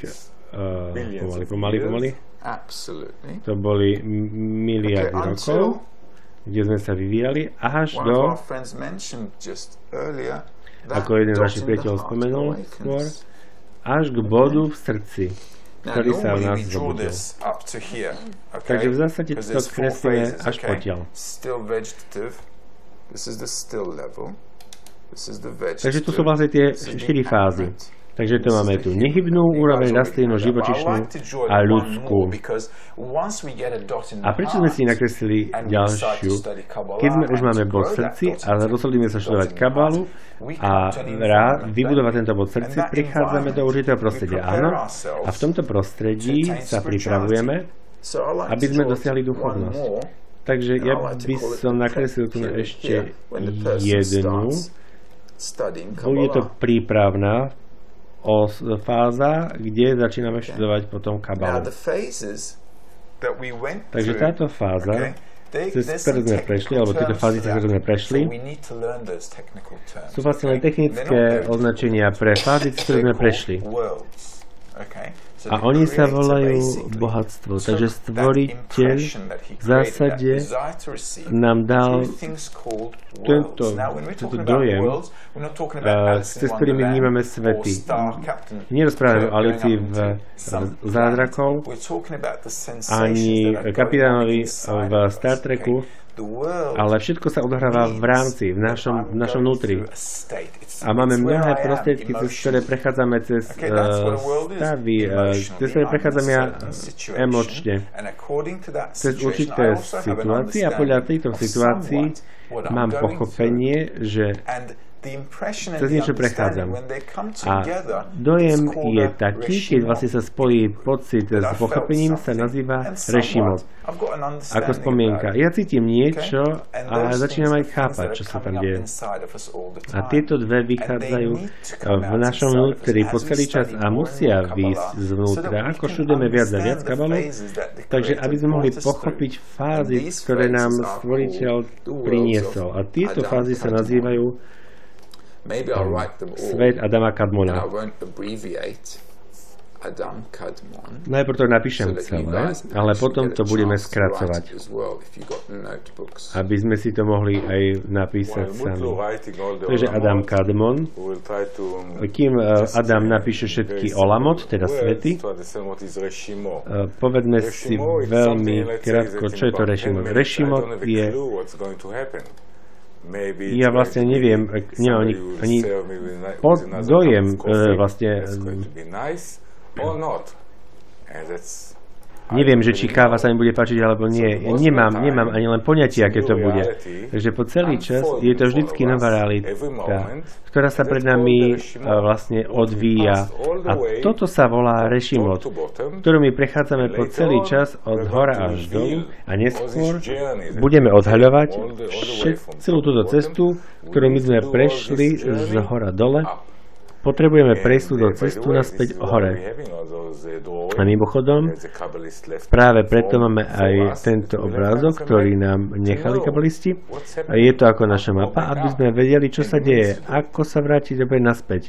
A: uh,
C: Billions
A: pomaly, pomaly, pomaly,
B: Absolutely.
A: to boli m-
B: Okay,
A: miliardy rokov, kde sme sa vyvíjali, až do,
B: earlier
A: ako jeden z našich priateľov spomenul skôr, až k bodu v srdci, ktorý sa v nás zobudil.
B: here. Okay?
A: Takže v zásade to kreslíme až
B: okay?
A: potiaľ.
B: Still vegetative. This is the still level. This is the vegetative.
A: Takže tu sú vlastne tie štyri fázy. Takže tu máme tú nehybnú úroveň rastlinu, živočišnú a ľudskú. A prečo sme si nakreslili ďalšiu? Keď sme už máme bod srdci a rozhodli sme sa študovať kabalu a vybudovať tento bod srdci, prichádzame do určitého prostredia. Áno, a v tomto prostredí sa pripravujeme, aby sme dosiahli duchovnosť. Takže ja by som nakreslil tu ešte jednu. Bude to prípravná os- fáza, kde začíname študovať potom kabalu. Takže táto fáza, cez ktorú sme prešli, alebo tieto fázy, cez ktoré sme prešli, sú vlastne len technické označenia pre fázy, cez ktoré sme prešli. A oni sa volajú bohatstvo. Takže stvoriteľ v zásade nám dal tento, tento dojem, a cez ktorý my vnímame svety. Nerozprávame o Alicii v zázrakov, ani kapitánovi v Star Treku, ale všetko sa odohráva v rámci, v našom, v našom vnútri. A máme mnohé prostriedky, cez ktoré prechádzame cez uh, stavy, uh, cez ktoré prechádzam ja emočne. Cez určité situácie a podľa tejto situácii mám pochopenie, že cez niečo prechádzam. A dojem je taký, keď vlastne sa spojí pocit s pochopením, sa nazýva rešimo. Ako spomienka. Ja cítim niečo a začínam aj chápať, čo sa tam deje. A tieto dve vychádzajú v našom vnútri po celý čas a musia výjsť zvnútra, ako študujeme viac a viac kabalov. Takže aby sme mohli pochopiť fázy, ktoré nám stvoriteľ priniesol. A tieto fázy sa nazývajú
B: Maybe I'll write them all.
A: svet Adama
B: And I
A: Kadmona.
B: won't abbreviate Adam Kadmon.
A: Najprv to napíšem celé, ale potom to budeme skracovať, aby sme si to mohli aj napísať sami. Takže Adam Kadmon,
C: to
A: kým uh, Adam napíše všetky Olamot, teda svety, uh, povedzme si veľmi krátko, čo je to
C: about 10
A: Rešimot. Rešimot je Ja vlastne neviem, nemám ani, ani pod dojem e, vlastne Neviem, že či káva sa mi bude páčiť alebo nie. Nemám, nemám ani len poňatie, aké to bude. Takže po celý čas je to vždycky nová realita, ktorá sa pred nami e, vlastne odvíja. A toto sa volá rešimot, ktorú my prechádzame po celý čas od hora až dolu a neskôr budeme odhaľovať všet- celú túto cestu, ktorú my sme prešli z hora dole. Potrebujeme túto cestu naspäť hore. A mimochodom, Práve preto máme aj tento obrázok, ktorý nám nechali kabalisti. A je to ako naša mapa, aby sme vedeli, čo sa deje, ako sa vrátiť opäť naspäť.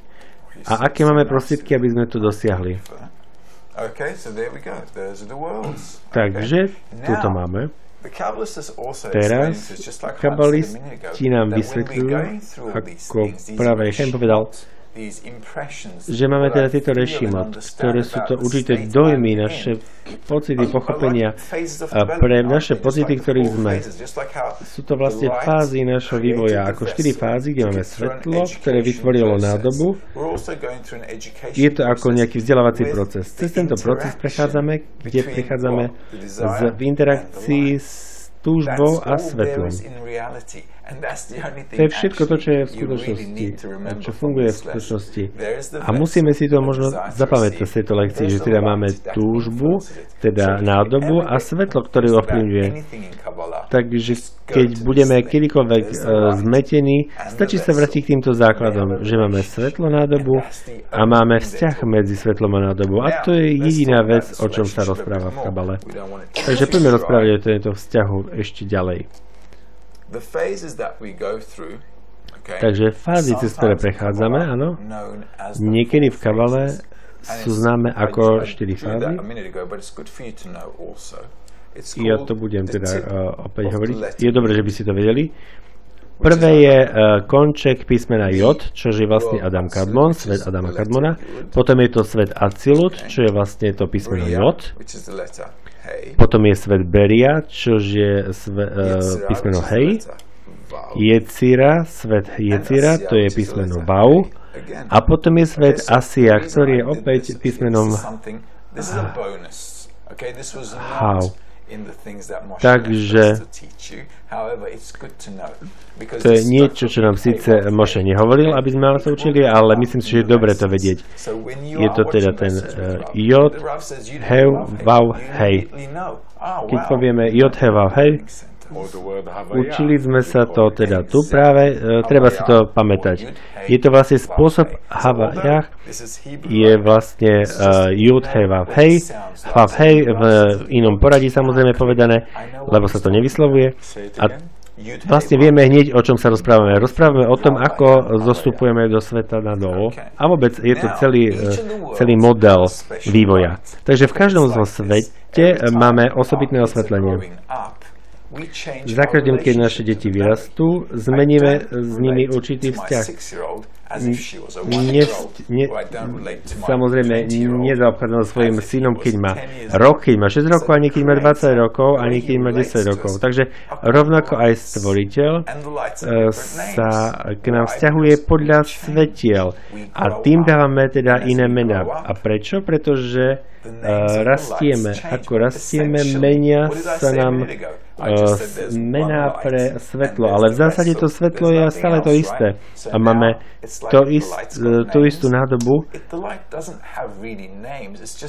A: A aké máme prostriedky, aby sme to dosiahli. Takže toto
B: Now,
A: máme. Teraz kabalisti nám vysvetľujú, ako práve Chaim povedal, že máme teda tieto rešimot, ktoré sú to určité dojmy, naše pocity, pochopenia a pre naše pocity, ktorých sme. Sú to vlastne fázy našho vývoja, ako štyri fázy, kde máme svetlo, ktoré vytvorilo nádobu. Je to ako nejaký vzdelávací proces. Cez tento proces prechádzame, kde prechádzame v interakcii s túžbou a svetlom. To je všetko to, čo je v skutočnosti, čo funguje v skutočnosti. A musíme si to možno zapamätať z tejto lekcie, že teda máme túžbu, teda nádobu a svetlo, ktoré ovplyvňuje. Takže keď budeme kedykoľvek eh, zmetení, stačí sa vrátiť k týmto základom, že máme svetlo nádobu a máme vzťah medzi svetlom a nádobou. A to je jediná vec, o čom sa rozpráva v Kabale. Takže poďme rozprávať o tejto vzťahu ešte ďalej. Takže fázy, cez ktoré prechádzame, áno, niekedy v Kabale.
B: And
A: sú známe ako
B: I
A: štyri
B: drew
A: fázy. Ja to budem teda uh, opäť hovoriť. Je dobré, že by si to vedeli. Prvé je uh, konček písmena J, čo je vlastne Adam Kadmon, svet Adama Kadmona. Potom je to svet Acilut, čo je vlastne to písmeno J. Potom je svet Beria, čo je sve, uh, písmeno Hej. Jecira, svet Jecira, to je písmeno Bau. A potom je svet Asia, ktorý je opäť písmenom How. Takže-
B: to
A: je niečo, čo nám síce Moše nehovoril, aby sme sa učili, ale myslím si, že je dobre to vedieť. Je to teda ten uh, Jod,
B: him,
A: Vau,
B: you
A: Hej.
B: Ah,
A: Keď povieme Jod, He, Vav, Hej, Učili sme sa to teda tu práve, e, treba si to pamätať. Je to vlastne spôsob Havajach, je vlastne Jud, He, Vav, Hej, Vav, Hej v inom poradí samozrejme povedané, lebo sa to nevyslovuje. A vlastne vieme hneď, o čom sa rozprávame. Rozprávame o tom, ako zostupujeme do sveta na dolu. A vôbec je to celý, e, celý model vývoja. Takže v každom zo svete e, máme osobitné osvetlenie. Za každým, keď naše deti vyrastú, zmeníme s nimi určitý vzťah. Ne, ne, samozrejme, so svojím synom, keď má rok, keď má 6 rokov, ani keď má 20 rokov, ani keď má 10 rokov. Takže rovnako aj stvoriteľ e, sa k nám vzťahuje podľa svetiel. A tým dávame teda iné mená. A prečo? Pretože rastieme. Ako rastieme, menia sa nám uh, mená pre svetlo. Ale v zásade to svetlo je stále to isté. A máme to ist, tú istú nádobu.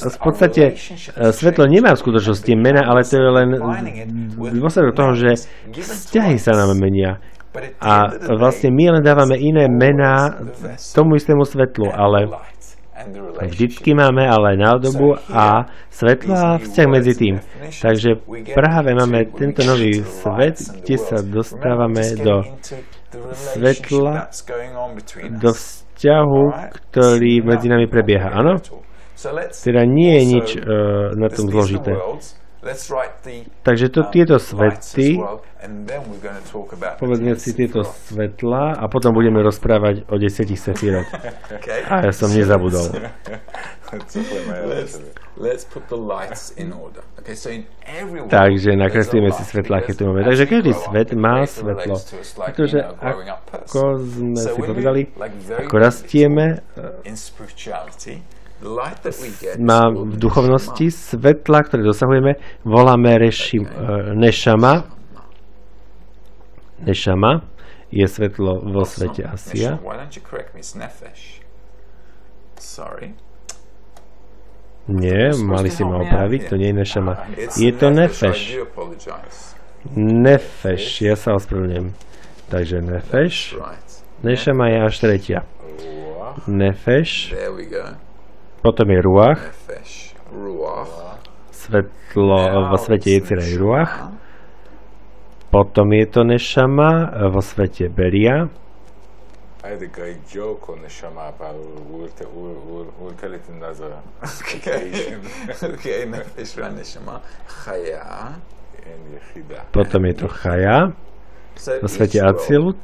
A: V podstate svetlo nemá v skutočnosti mena, ale to je len dôsledok toho, že vzťahy sa nám menia. A vlastne my len dávame iné mená tomu istému svetlu, ale vždycky máme ale nádobu a svetlo a vzťah medzi tým. Takže práve máme tento nový svet, kde sa dostávame do svetla, do vzťahu, ktorý medzi nami prebieha. Áno? Teda nie je nič uh, na tom zložité. Takže to,
B: um,
A: tieto svety, povedzme si tieto svetla a potom budeme rozprávať o desiatich sefírot.
B: Okay.
A: A ja som nezabudol. Takže nakreslíme si aké
B: because
A: tu máme. Takže každý svet má svetlo. Pretože ako sme si povedali, ako rastieme, na, duchovnosti svetla, ktoré dosahujeme, voláme rešim, uh, nešama. Nešama je svetlo vo svete Asia. Nie, mali si ma opraviť, to nie je nešama. Je to nefeš. Nefeš, ja sa ospravedlňujem. Takže nefeš, nešama je až tretia. Nefeš,
B: There we go.
A: Potom je ruach, svetlo vo svete Jecira je ruach. Potom je to nešama vo svete Beria. Potom je to Chaja vo svete Acilut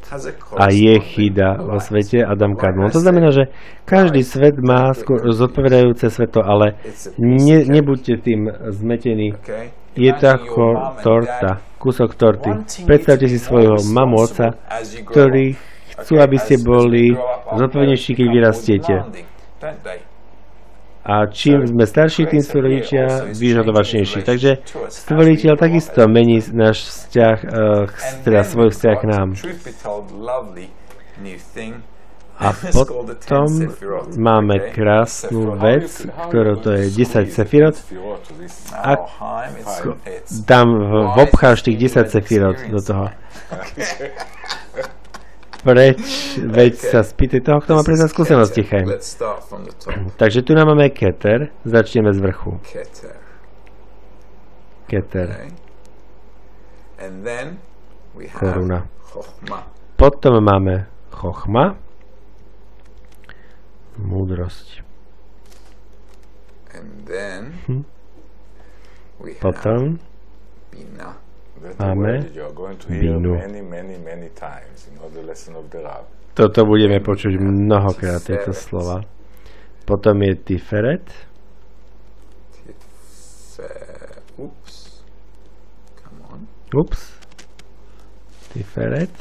B: a
A: Jechida vo svete Adam Kadmon. To znamená, že každý svet má zodpovedajúce svetlo, ale ne, nebuďte tým zmetení. Je to ako torta, kúsok torty. Predstavte si svojho mamu, oca,
B: up.
A: chcú, aby ste boli zodpovednejší, keď vyrastiete. A čím sme starší, tým sú rodičia vyžadovačnejší. Takže stvoriteľ takisto mení náš vzťah,
B: And
A: teda svoj vzťah k nám. A potom máme krásnu vec, ktorú to je 10 sefirot.
B: It's
A: Tam vobcháš tých 10 sefirot do toho. Preč, veď sa spýtaj toho, kto má predsa skúsenosti. Chaim. Takže tu nám máme Keter, začneme z vrchu.
B: Keter.
A: Keter,
B: Okay. And then we have
A: koruna.
B: Chochma.
A: Potom máme Chochma, múdrosť.
B: And then
A: Hm.
B: we have
A: Potom
B: Bina.
A: Máme. Toto budeme počuť mnohokrát, tieto slova. Potom je Tiferet,
B: on.
A: ups, Tiferet,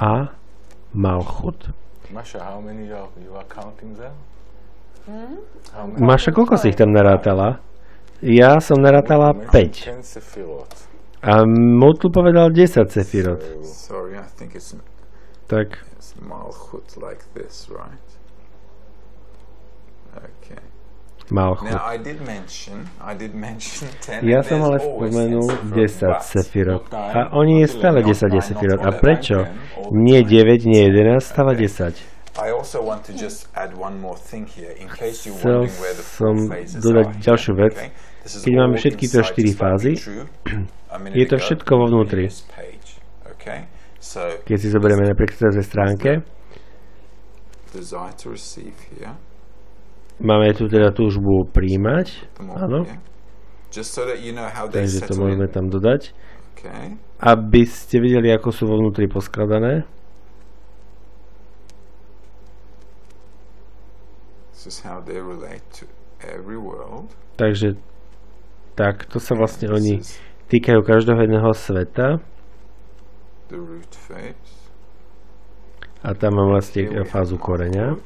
A: a Malchut.
C: Masha, how many you are, you are counting there? Many?
A: Maša, koľko si ich tam narátala? Ja som narátala
C: We
A: 5.
C: mentioned 10 Sefirot.
A: A Mutl povedal 10 sefirot. Tak,
B: Malchut like this, right? Okay.
A: Malchut.
B: Now I did mention, I did mention 10.
A: Ja som ale spomenul
B: 10
A: 10 sefirot. A oni je stále 10 sefirot. A prečo? Nie 9, nie 11, stále 10.
B: I also want to just add one more thing here in case you're
A: Chcel
B: wondering where the
A: som dodať ďalšiu vec. Keď máme všetky tie štyri fázy, je to všetko vo vnútri. Keď si zoberieme na prekrytacej stránke,
B: desire to receive here.
A: máme tu teda túžbu príjmať. Áno. Takže to môžeme tam dodať. Aby ste videli, ako sú vo vnútri poskladané.
B: This is how they relate to every world.
A: Takže takto sa vlastne oni týkajú každého jedného sveta.
B: the root phase.
A: A tam máme vlastne
B: Here we have
A: fázu koreňa.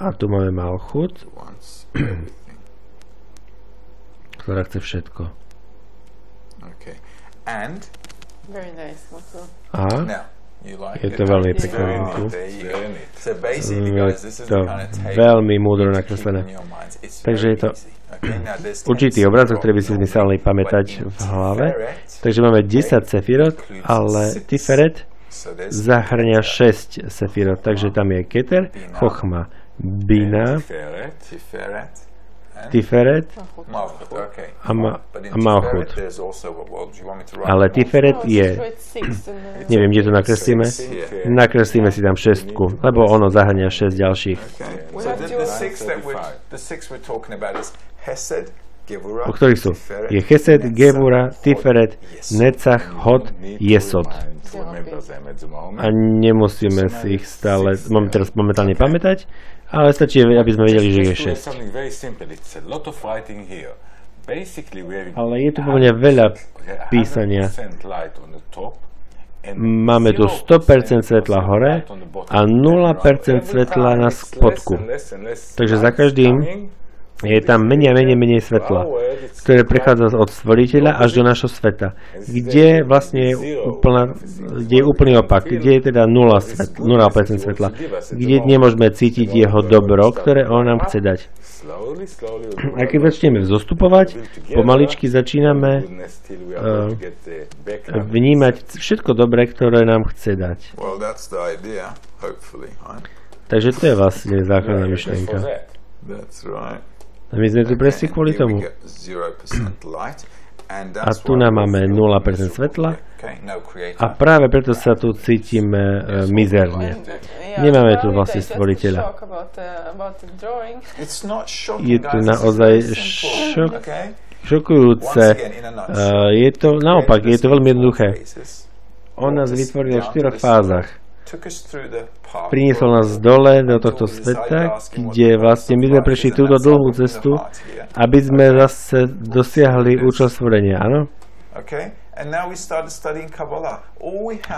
A: A tu máme Malchut, ktorá chce všetko.
B: Okay. And
D: Very nice. Also.
A: A
B: now
A: Je to veľmi pekné
B: basically,
A: je to veľmi múdro nakreslené. Takže je to Určitý
B: 10
A: obrazok, ktorý by si
B: Sephiroth
A: zmyselný
B: normally,
A: pamätať v hlave. Takže máme 10 sefirot, ale Tiferet zahrňa 6 sefirot. Takže tam je Keter, Chochma, Bina,
C: Tiferet,
A: a, ma, Malchut. Ale? Tiferet
D: No,
A: je,
D: then
A: neviem, kde to nakreslíme, nakreslíme si tam šestku, lebo ono zahrania šesť ďalších. O ktorých sú?
B: Tiferet,
A: Je Chesed,
B: Hod,
A: Tiferet. Necach, Hod, Jesod. A nemusíme si ich stále teraz momentálne pamätať, ale stačí, aby sme vedeli, že je 6. Ale je tu pomerne veľa písania. Máme tu 100% svetla hore a 0% svetla na spodku. Takže za každým je tam menej a menej, menej svetla, ktoré prechádza od stvoriteľa až do našho sveta, kde vlastne je, úplná, kde je úplný opak, kde je teda 0, svet, 0% svetla, kde nemôžeme cítiť jeho dobro, ktoré on nám chce dať. A keď začneme vzostupovať, pomaličky začíname uh, vnímať všetko dobré, ktoré nám chce dať. Takže to je vlastne základná myšlienka.
B: That's right.
A: A my sme tu presne kvôli tomu.
B: get 0% light, and
A: A tu nám máme
B: feel
A: 0%
B: miserable.
A: svetla
B: no
A: a práve preto sa tu cítime uh, mizerne. Nemáme tu vlastne stvoriteľa.
B: It's not shocking,
A: Je tu naozaj šok, šokujúce. Uh, je to naopak, je to veľmi jednoduché. On nás vytvoril v štyroch fázach. Priniesol nás dole do tohto sveta, kde vlastne my sme prešli túto dlhú cestu, aby sme zase dosiahli účel stvorenia, áno?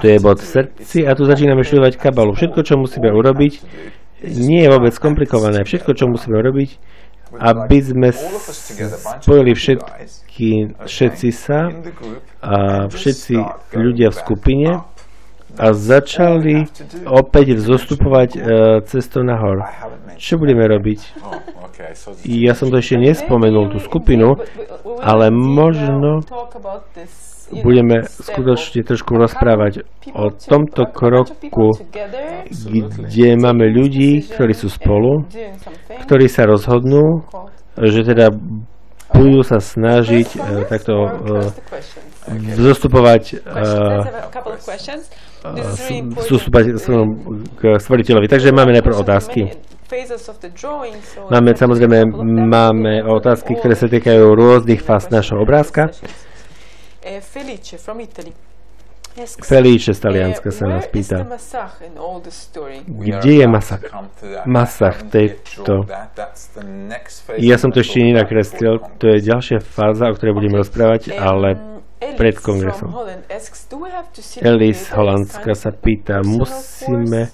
A: To je bod v srdci a tu začíname študovať kabalu. Všetko, čo musíme urobiť, nie je vôbec komplikované. Všetko, čo musíme urobiť, aby sme spojili všetky, všetci sa a všetci ľudia v skupine
B: up.
A: A začali opäť vzostupovať uh, cestou nahor. Čo budeme robiť? Ja som to ešte nespomenul, tú skupinu, ale možno budeme skutočne trošku rozprávať o tomto kroku, kde máme ľudí, ktorí sú spolu, ktorí sa rozhodnú, že teda budú sa snažiť uh, takto uh, vzostupovať uh, k stvoriteľovi. Takže máme najprv otázky. Máme samozrejme máme otázky, ktoré sa týkajú rôznych fáz našho obrázka.
D: Felice from Italy. asks,
A: Felice z Talianska
D: eh,
A: sa nás pýta, kde je Masach? Masach tejto. Ja som to ešte nenakreslil, to je ďalšia fáza, o ktorej budeme rozprávať, ale pred kongresom. Elis Holandska sa pýta, musíme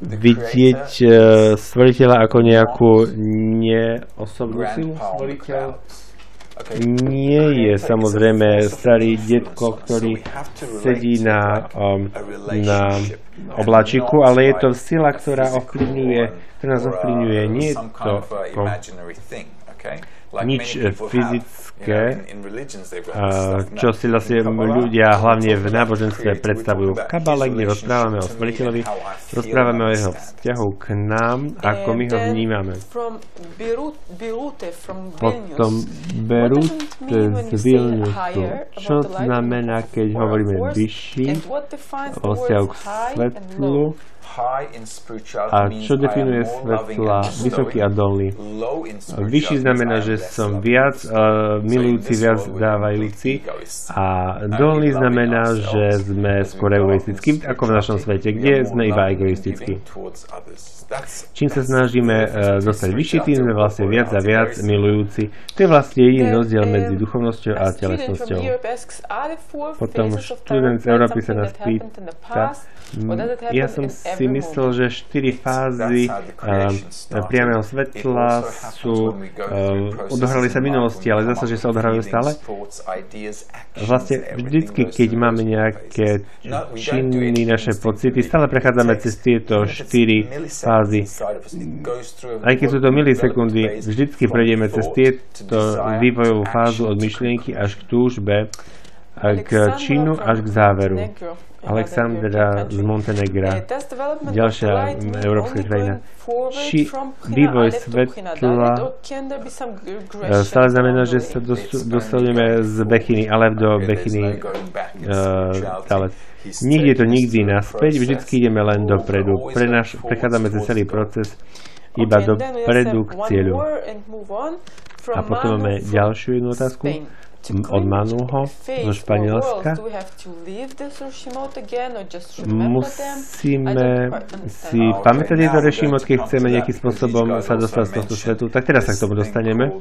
A: vidieť uh, stvoriteľa ako nejakú neosobnú silu? Stvoriteľ nie je samozrejme starý detko, ktorý sedí na, um, na obláčiku, ale je to sila, ktorá ovplyvňuje, ktorá nás ovplyvňuje. Nie je to ako nič eh, fyzické, čo si vlastne ľudia hlavne v náboženstve predstavujú. V Kabale, kde rozprávame o stvoriteľovi, rozprávame o jeho vzťahu k nám, ako my ho vnímame. Potom Berute z Vilniusu. Čo znamená, keď hovoríme vyšší, o vzťahu k svetlu, a čo definuje svetla? vysoký a dolný? Vyšší znamená, že som viac uh, milujúci, viac dávajúci a dolný znamená, že sme skôr egoistickí, ako v našom svete, kde sme iba egoistickí. Čím sa snažíme uh, dostať vyššie, tým sme vlastne viac a viac milujúci. To je vlastne jediný rozdiel medzi duchovnosťou a telesnosťou. Potom študent z Európy sa nás pýta, ja som si myslel, že štyri fázy uh, priameho svetla sú, uh, odohrali sa v minulosti, ale zase, že sa odohrajú stále. Vlastne vždycky, keď máme nejaké činy, naše pocity, stále prechádzame cez tieto štyri fázy. Aj keď sú to milisekundy, vždycky prejdeme cez tieto vývojovú fázu od myšlienky až k túžbe k činu až k záveru. Alexandra z Montenegra, ďalšia európska krajina. Či vývoj svetla. e, stále znamená, že sa dostaneme z Bechiny, ale do Bechiny uh, stále. Nikde to nikdy naspäť, vždycky ideme len dopredu. Pre naš, prechádzame cez celý proces iba dopredu k cieľu. A potom máme ďalšiu jednu otázku od Manuho zo Španielska. Musíme si pamätať tieto rešimot, keď chceme nejakým spôsobom sa dostať z tohto svetu. Tak teraz sa k tomu dostaneme,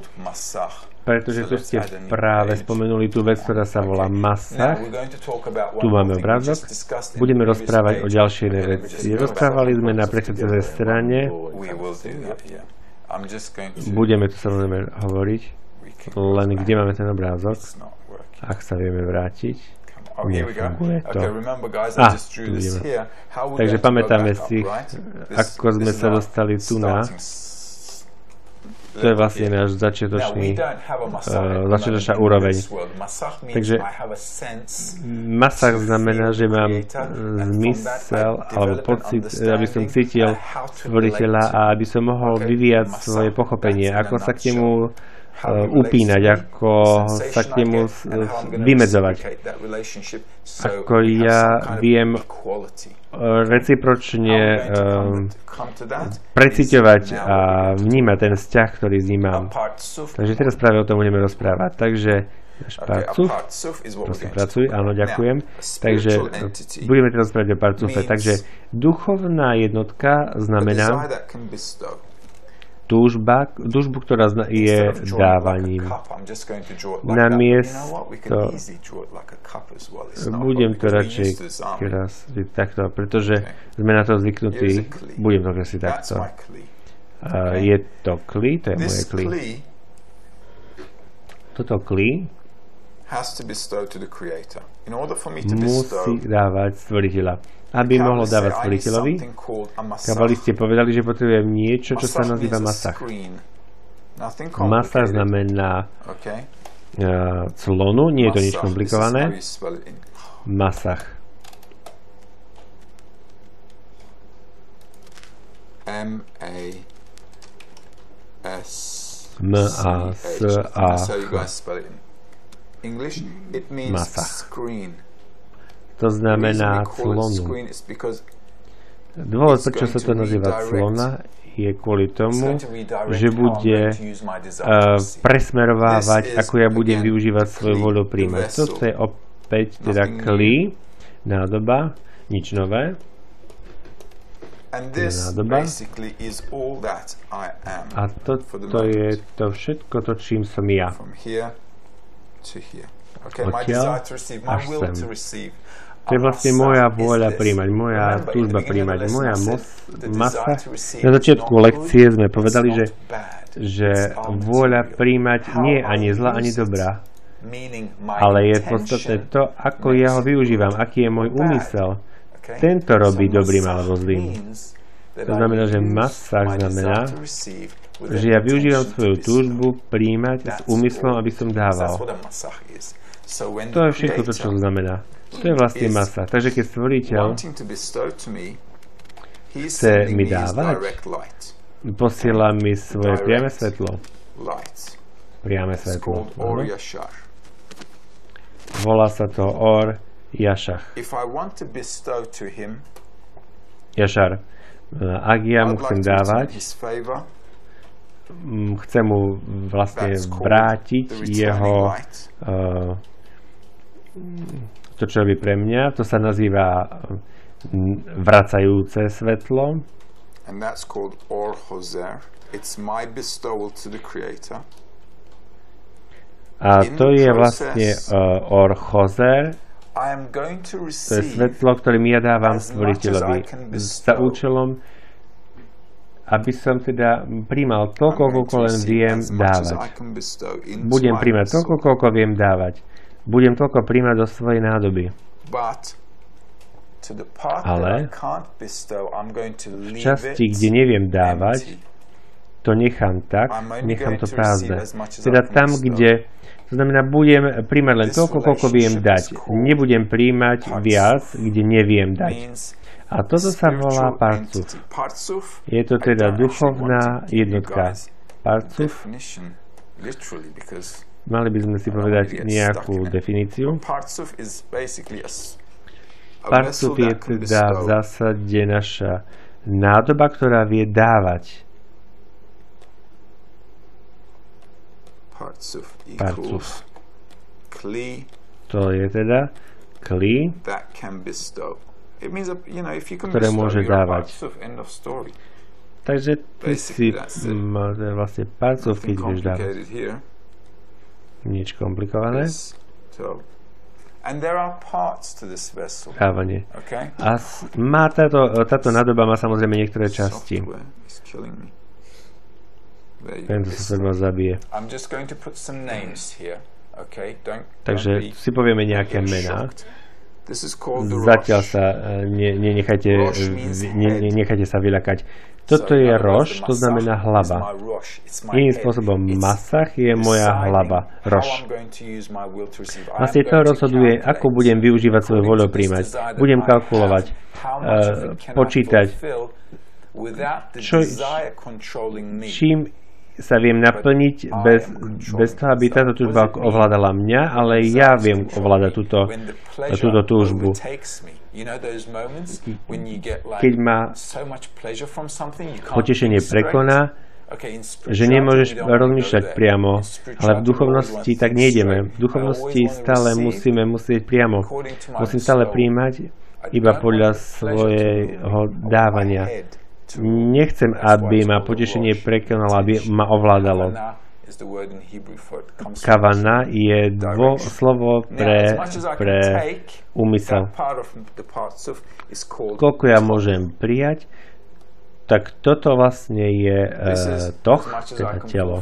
A: pretože tu ste práve spomenuli tú vec, ktorá sa volá masa. Tu máme obrázok. Budeme rozprávať o ďalšej veci. Rozprávali sme na prechádzajúcej strane. Budeme tu samozrejme hovoriť len kde máme ten obrázok? Ak sa vieme vrátiť. Nefunguje to. Ah, tu vidíme. Takže pamätáme si, ako sme sa dostali tu na to je vlastne náš začiatočný, uh, začiatočná úroveň. Takže masách znamená, že mám zmysel alebo pocit, aby som cítil stvoriteľa a aby som mohol vyvíjať svoje pochopenie, ako sa k nemu upínať, ako sa k nemu vymedzovať. Ako ja viem uh, recipročne um, preciťovať a vnímať ten vzťah, ktorý s ním mám. Takže teraz práve o tom budeme rozprávať. Takže náš parcuf, prosím, pracuj, áno, ďakujem. Takže budeme teraz rozprávať o parcufe. Takže duchovná jednotka znamená túžba, túžbu, ktorá je dávaním. Na miesto budem to radšej kresliť takto, pretože sme na to zvyknutí. Budem to kresliť takto. je to kli, to je moje kli. Toto kli musí dávať stvoriteľa aby mohlo dávať stvoriteľovi. Kabalisti povedali, že potrebujem niečo, čo sa nazýva masach. Masach znamená uh, clonu, nie je to nič komplikované. Masach. M A S A A Masach. To znamená clonu. Dôvod, prečo sa to nazýva clona, je kvôli tomu, že bude uh, presmerovávať, ako ja budem využívať svoju voľu príjmať. Toto je opäť teda kli, nádoba, nič nové. Nádoba. A toto je to všetko to, čím som ja. Odtiaľ až sem. To je vlastne moja vôľa príjmať, moja túžba príjmať, moja masa. Na začiatku lekcie sme povedali, že, že vôľa príjmať nie je ani zlá, ani dobrá. Ale je podstatné to, ako ja ho využívam, aký je môj úmysel. Tento robí dobrým alebo zlým. To znamená, že masa znamená, že ja využívam svoju túžbu príjmať s úmyslom, aby som dával. To je všetko to, čo znamená. To je vlastne masa. Takže keď stvoriteľ chce mi dávať, posiela mi svoje priame svetlo. Priame svetlo. Volá sa to Or Jašach. Jašar. Ak ja mu chcem dávať, chcem mu vlastne vrátiť jeho uh, to, čo robí pre mňa, to sa nazýva vracajúce svetlo. And that's called Or Hoser. It's my bestowal to the Creator. A to je vlastne uh, Or Hoser. To je svetlo, ktorým ja dávam stvoriteľovi za účelom, aby som teda príjmal toľko, koľko len viem dávať. Budem príjmať toľko, koľko viem dávať budem toľko príjmať do svojej nádoby. Ale v časti, kde neviem dávať, to nechám tak, nechám to prázdne. Teda tam, kde To znamená, budem príjmať len toľko, koľko viem dať. Nebudem príjmať viac, kde neviem dať. A toto sa volá parcuf. Je to
B: I
A: teda duchovná
B: to
A: jednotka. Parcuf, mali by sme si povedať nejakú definíciu.
B: Partsuf
A: je teda v zásade naša nádoba, ktorá vie dávať.
B: Partsuf
A: Partsuf. To je teda kli, Ktoré môže dávať.
B: Partsuf.
A: Takže ty si vlastne parcov, keď vieš dávať. Nič komplikované.
B: Okay.
A: A má táto, táto nádoba má samozrejme niektoré časti.
B: Software.
A: Tento sa ma zabije. Takže si povieme nejaké mená. Zatiaľ sa e, ne, nenechajte, e, ne, nechajte sa vyľakať. Toto je roš, to znamená hlava. Iným spôsobom masach je moja hlava, roš. Vlastne to rozhoduje, ako budem využívať svoju voľu príjmať. Budem kalkulovať, eh, počítať, čo- čím sa viem naplniť bez, bez toho, aby táto túžba ovládala mňa, ale ja viem ovládať túto, túto túžbu. Keď ma potešenie prekoná, že nemôžeš rozmýšľať priamo, ale v duchovnosti tak nejdeme. V duchovnosti stále musíme musieť priamo. Musím stále príjmať iba podľa svojho dávania. Nechcem, aby ma potešenie prekonalo, aby ma ovládalo.
B: Kavana
A: je dvo, slovo pre, pre úmysel. Koľko ja môžem prijať, tak toto vlastne je uh, toch, teda telo.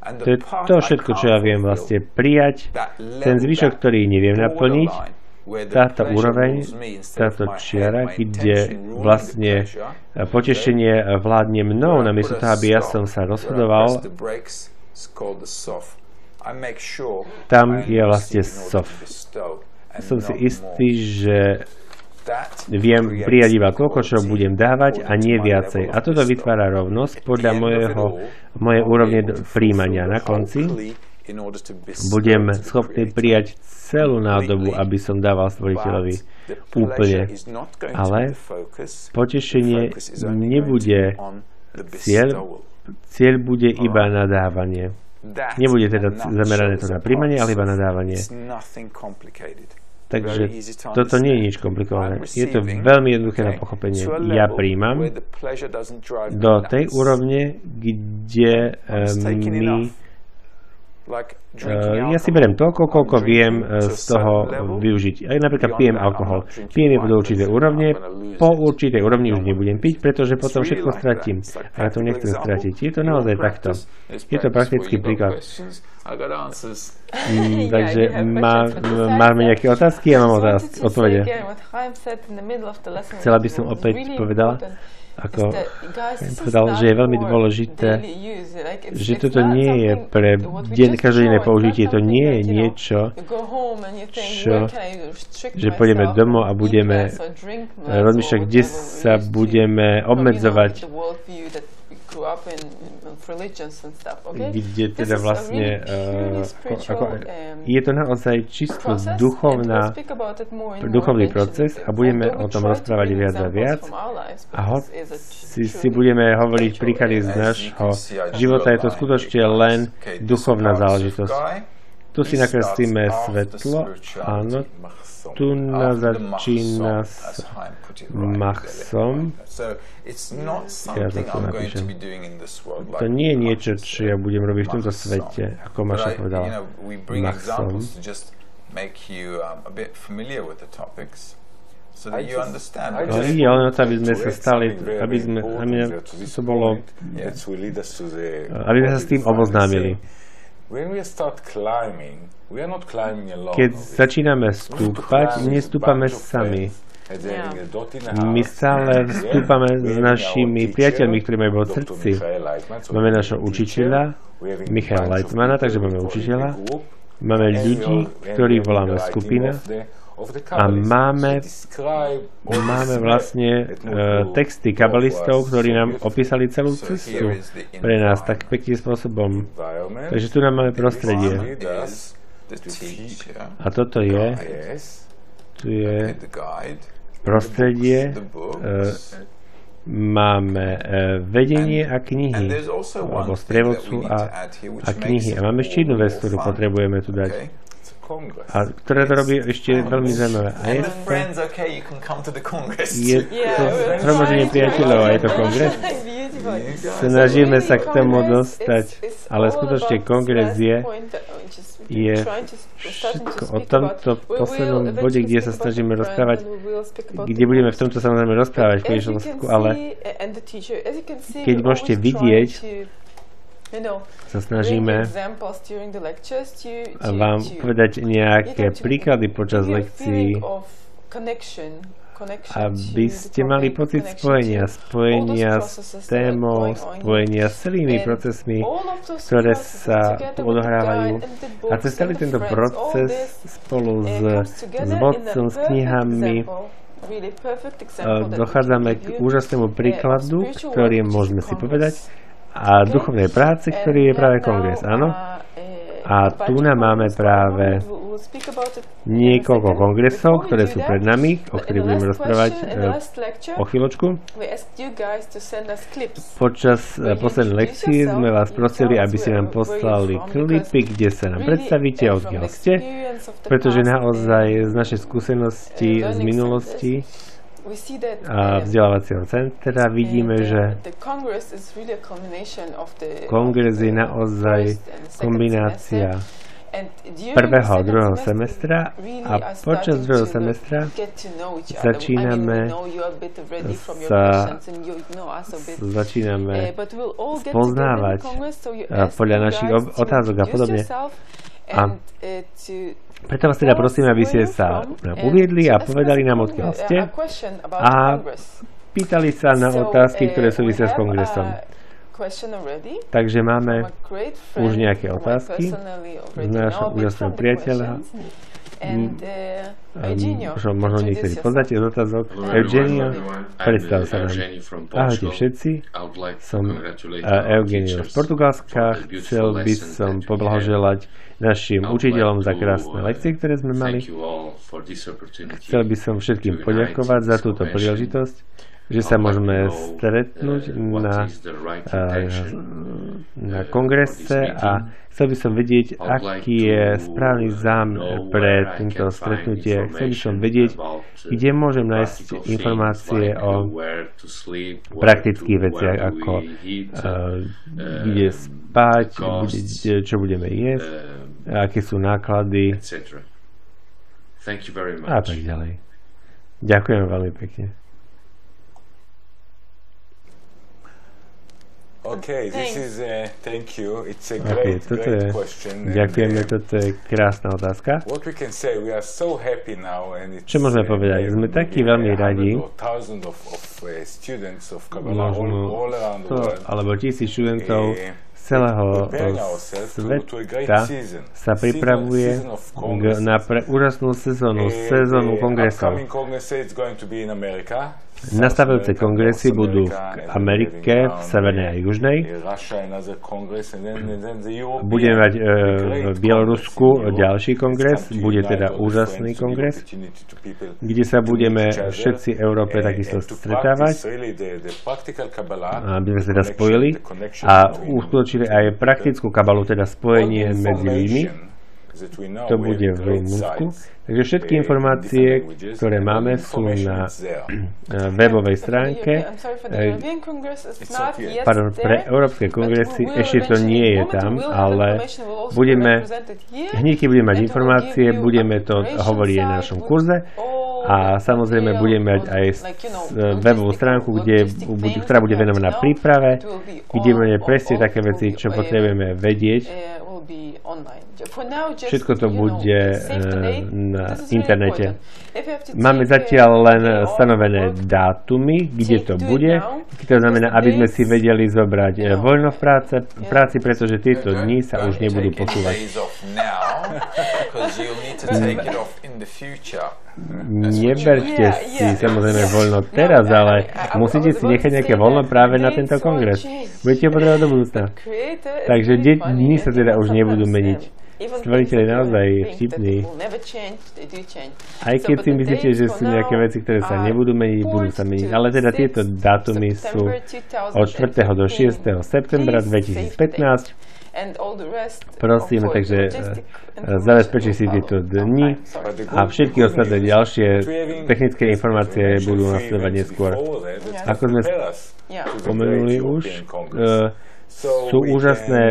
A: To je to všetko, čo ja viem vlastne prijať, ten zvyšok, ktorý neviem naplniť, táto úroveň, táto čiara, kde vlastne potešenie vládne mnou, namiesto toho, aby ja som sa rozhodoval, Tam je vlastne soft.
B: and
A: som si istý, že viem prijať iba toľko, čo budem dávať a nie viacej. A toto vytvára rovnosť podľa mojeho, mojej úrovne príjmania. Na konci budem schopný prijať celú nádobu, aby som dával stvoriteľovi úplne. Ale potešenie nebude cieľ, cieľ bude iba nadávanie. Nebude teda zamerané to na príjmanie, ale iba nadávanie. Takže toto nie je nič komplikované. Je to veľmi jednoduché na pochopenie. Ja príjmam do tej úrovne, kde mi
B: enough. Like drinking
A: Uh, ja si berem toľko, koľko viem
B: a
A: z toho využiť. Aj napríklad pijem alkohol. Pijem
B: wine
A: do určitej úrovne, po
B: it.
A: určitej úrovni už nebudem piť, pretože potom všetko stratím. A ja to nechcem stratiť. Je to naozaj takto. Je to praktický príklad. Mm, takže má, máme nejaké otázky? Ja mám otázky, odpovede. Chcela by som opäť povedala, ako povedal, že je veľmi dôležité, že toto nie je pre deň, každodenné použitie, to nie je niečo, čo, že pôjdeme domov a budeme rozmýšľať, kde sa budeme obmedzovať, kde teda vlastne, uh, ako, je to naozaj čisto duchovná, duchovný proces a budeme o tom rozprávať viac a viac. A hoci si budeme hovoriť príklady z nášho života, je to skutočne len duchovná záležitosť. Tu si nakreslíme svetlo, áno, tu na začína s machsom. Ja to tu napíšem. To nie je niečo, čo ja budem robiť v tomto svete, ako Maša povedala. Machsom.
B: make you um, a bit familiar with the topics so that you understand.
C: I
A: No len to, aby sme
C: to
A: sa stali, aby sme, aby
C: to
A: to bolo,
C: to
A: aby sme sa s tým oboznámili. Keď začíname stúpať, nestúpame sami. My stále vstúpame s našimi priateľmi, ktorí majú v srdci. Máme našho učiteľa, Michal Leitmana, takže máme učiteľa. Máme ľudí, ktorých voláme skupina a máme, máme vlastne uh, texty kabalistov, ktorí nám opísali celú cestu pre nás tak pekným spôsobom. Takže tu nám máme prostredie. A toto je, tu je prostredie, uh, máme uh, vedenie a knihy, alebo sprievodcu a, a knihy. A máme ešte jednu vec, ktorú potrebujeme tu dať a ktoré to robí ešte veľmi zaujímavé. A je to, je to zhromaždenie priateľov a je to kongres. Snažíme sa k tomu dostať, ale skutočne kongres je, je všetko o tomto poslednom bode, kde sa snažíme rozprávať, kde budeme v tomto samozrejme rozprávať v ale keď môžete vidieť, sa snažíme vám povedať nejaké príklady počas lekcií, aby ste mali pocit spojenia, spojenia s témou, spojenia s celými procesmi, ktoré sa odohrávajú. A cez celý tento proces spolu s, s vodcom, s knihami, dochádzame k úžasnému príkladu, ktorý môžeme si povedať, a duchovnej práci, ktorý je práve kongres, áno? A tu nám máme práve niekoľko kongresov, ktoré sú pred nami, o ktorých budeme rozprávať e, o chvíľočku. Počas e, poslednej lekcie sme vás prosili, aby ste nám poslali klipy, kde sa nám predstavíte, odkiaľ ste, pretože naozaj z našej skúsenosti z minulosti a vzdelávacieho centra vidíme, že kongres je naozaj kombinácia prvého a druhého semestra a počas druhého semestra začíname sa začíname spoznávať podľa našich otázok a podobne. A preto vás teda prosím, aby ste sa nám uviedli a povedali nám, odkiaľ ste a pýtali sa na otázky, ktoré súvisia s kongresom. Takže máme už nejaké otázky z nášho úžasného priateľa. Možno, možno niektorí poznáte z otázok. Eugenio, predstav sa nám. Ahojte všetci, som Eugenio z Portugalska. Chcel by som poblahoželať našim učiteľom za krásne lekcie, ktoré sme mali. Chcel by som všetkým poďakovať za túto príležitosť že sa môžeme stretnúť na, na kongrese a chcel by som vedieť, aký je správny zámer pre týmto stretnutie. Chcel by som vedieť, kde môžem nájsť informácie o praktických veciach, ako kde spať, čo budeme jesť, aké sú náklady a tak ďalej. Ďakujem veľmi pekne.
C: Okay, this is a, thank you. It's a great, okay, great
A: je,
C: question.
A: Ďakujeme, toto je krásna otázka.
C: What we can say, we are so happy now and it's,
A: Čo môžeme povedať? Sme takí veľmi radi.
C: Možno
A: 100 alebo tisíc študentov celého sveta sa pripravuje na pre úžasnú sezónu, sezónu kongresov. Nastavujúce kongresy budú v Amerike, v Severnej a Južnej. Budeme mať e, v Bielorusku ďalší kongres, bude teda úžasný kongres, kde sa budeme všetci Európe takisto stretávať, aby sme teda spojili a uskutočili aj praktickú kabalu, teda spojenie medzi ľuďmi to bude v Rumunsku. Takže všetky informácie, ktoré máme, sú na webovej stránke. Pardon, pre Európske kongresy ešte to nie je tam, ale budeme, hneď keď budeme mať informácie, budeme to hovoriť aj na našom kurze a samozrejme budeme mať aj webovú stránku, kde, ktorá bude venovaná príprave, kde budeme presne také veci, čo potrebujeme vedieť Všetko to bude
D: date.
A: na internete. Máme zatiaľ len stanovené dátumy, kde to bude. To znamená, aby sme si vedeli zobrať
D: know,
A: voľno v práce, práci, pretože tieto dni sa už nebudú posúvať. Neberte si samozrejme voľno
D: No,
A: teraz,
D: I-
A: ale
D: I- I-
A: musíte si nechať nejaké voľno práve na tento kongres. Budete ho potrebovať do budúcna. Takže dni sa teda už nebudú meniť. Stvoriteľ je naozaj vtipný. Aj keď si myslíte, že sú nejaké veci, ktoré sa nebudú meniť, budú sa
D: 4th
A: meniť.
D: to
A: Ale teda
D: 6th
A: tieto dátumy sú od 4. do 6.
D: 2015.
A: septembra
D: Please save the
A: 2015.
D: date. And all the rest,
A: Prosím,
D: of course,
A: takže
D: logistic
A: eh, zabezpečí si tieto dni a všetky ostatné ďalšie technické informácie budú nasledovať neskôr. Ako sme spomenuli už, eh, sú úžasné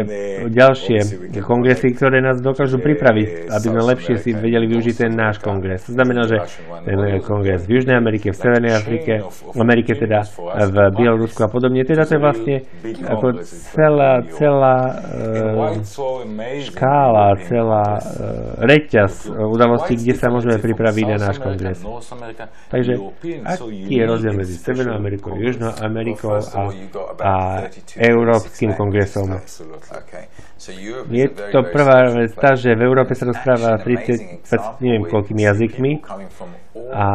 A: ďalšie kongresy, ktoré nás dokážu pripraviť, aby sme lepšie si vedeli využiť ten náš kongres. To znamená, že ten kongres v Južnej Amerike, v Severnej Afrike, v Amerike teda, v Bielorusku a podobne. Teda to je vlastne ako celá, celá eh, škála, celá eh, reťaz udalostí, kde sa môžeme pripraviť na náš kongres. Takže aký je rozdiel medzi Severnou Amerikou, Južnou Amerikou a, a Európskym kongresom?
B: So Europe
A: Je to prvá vec tá, že v Európe sa rozpráva
B: Actually,
A: 30,
B: an amazing
A: 20,
B: example
A: neviem koľkými jazykmi. A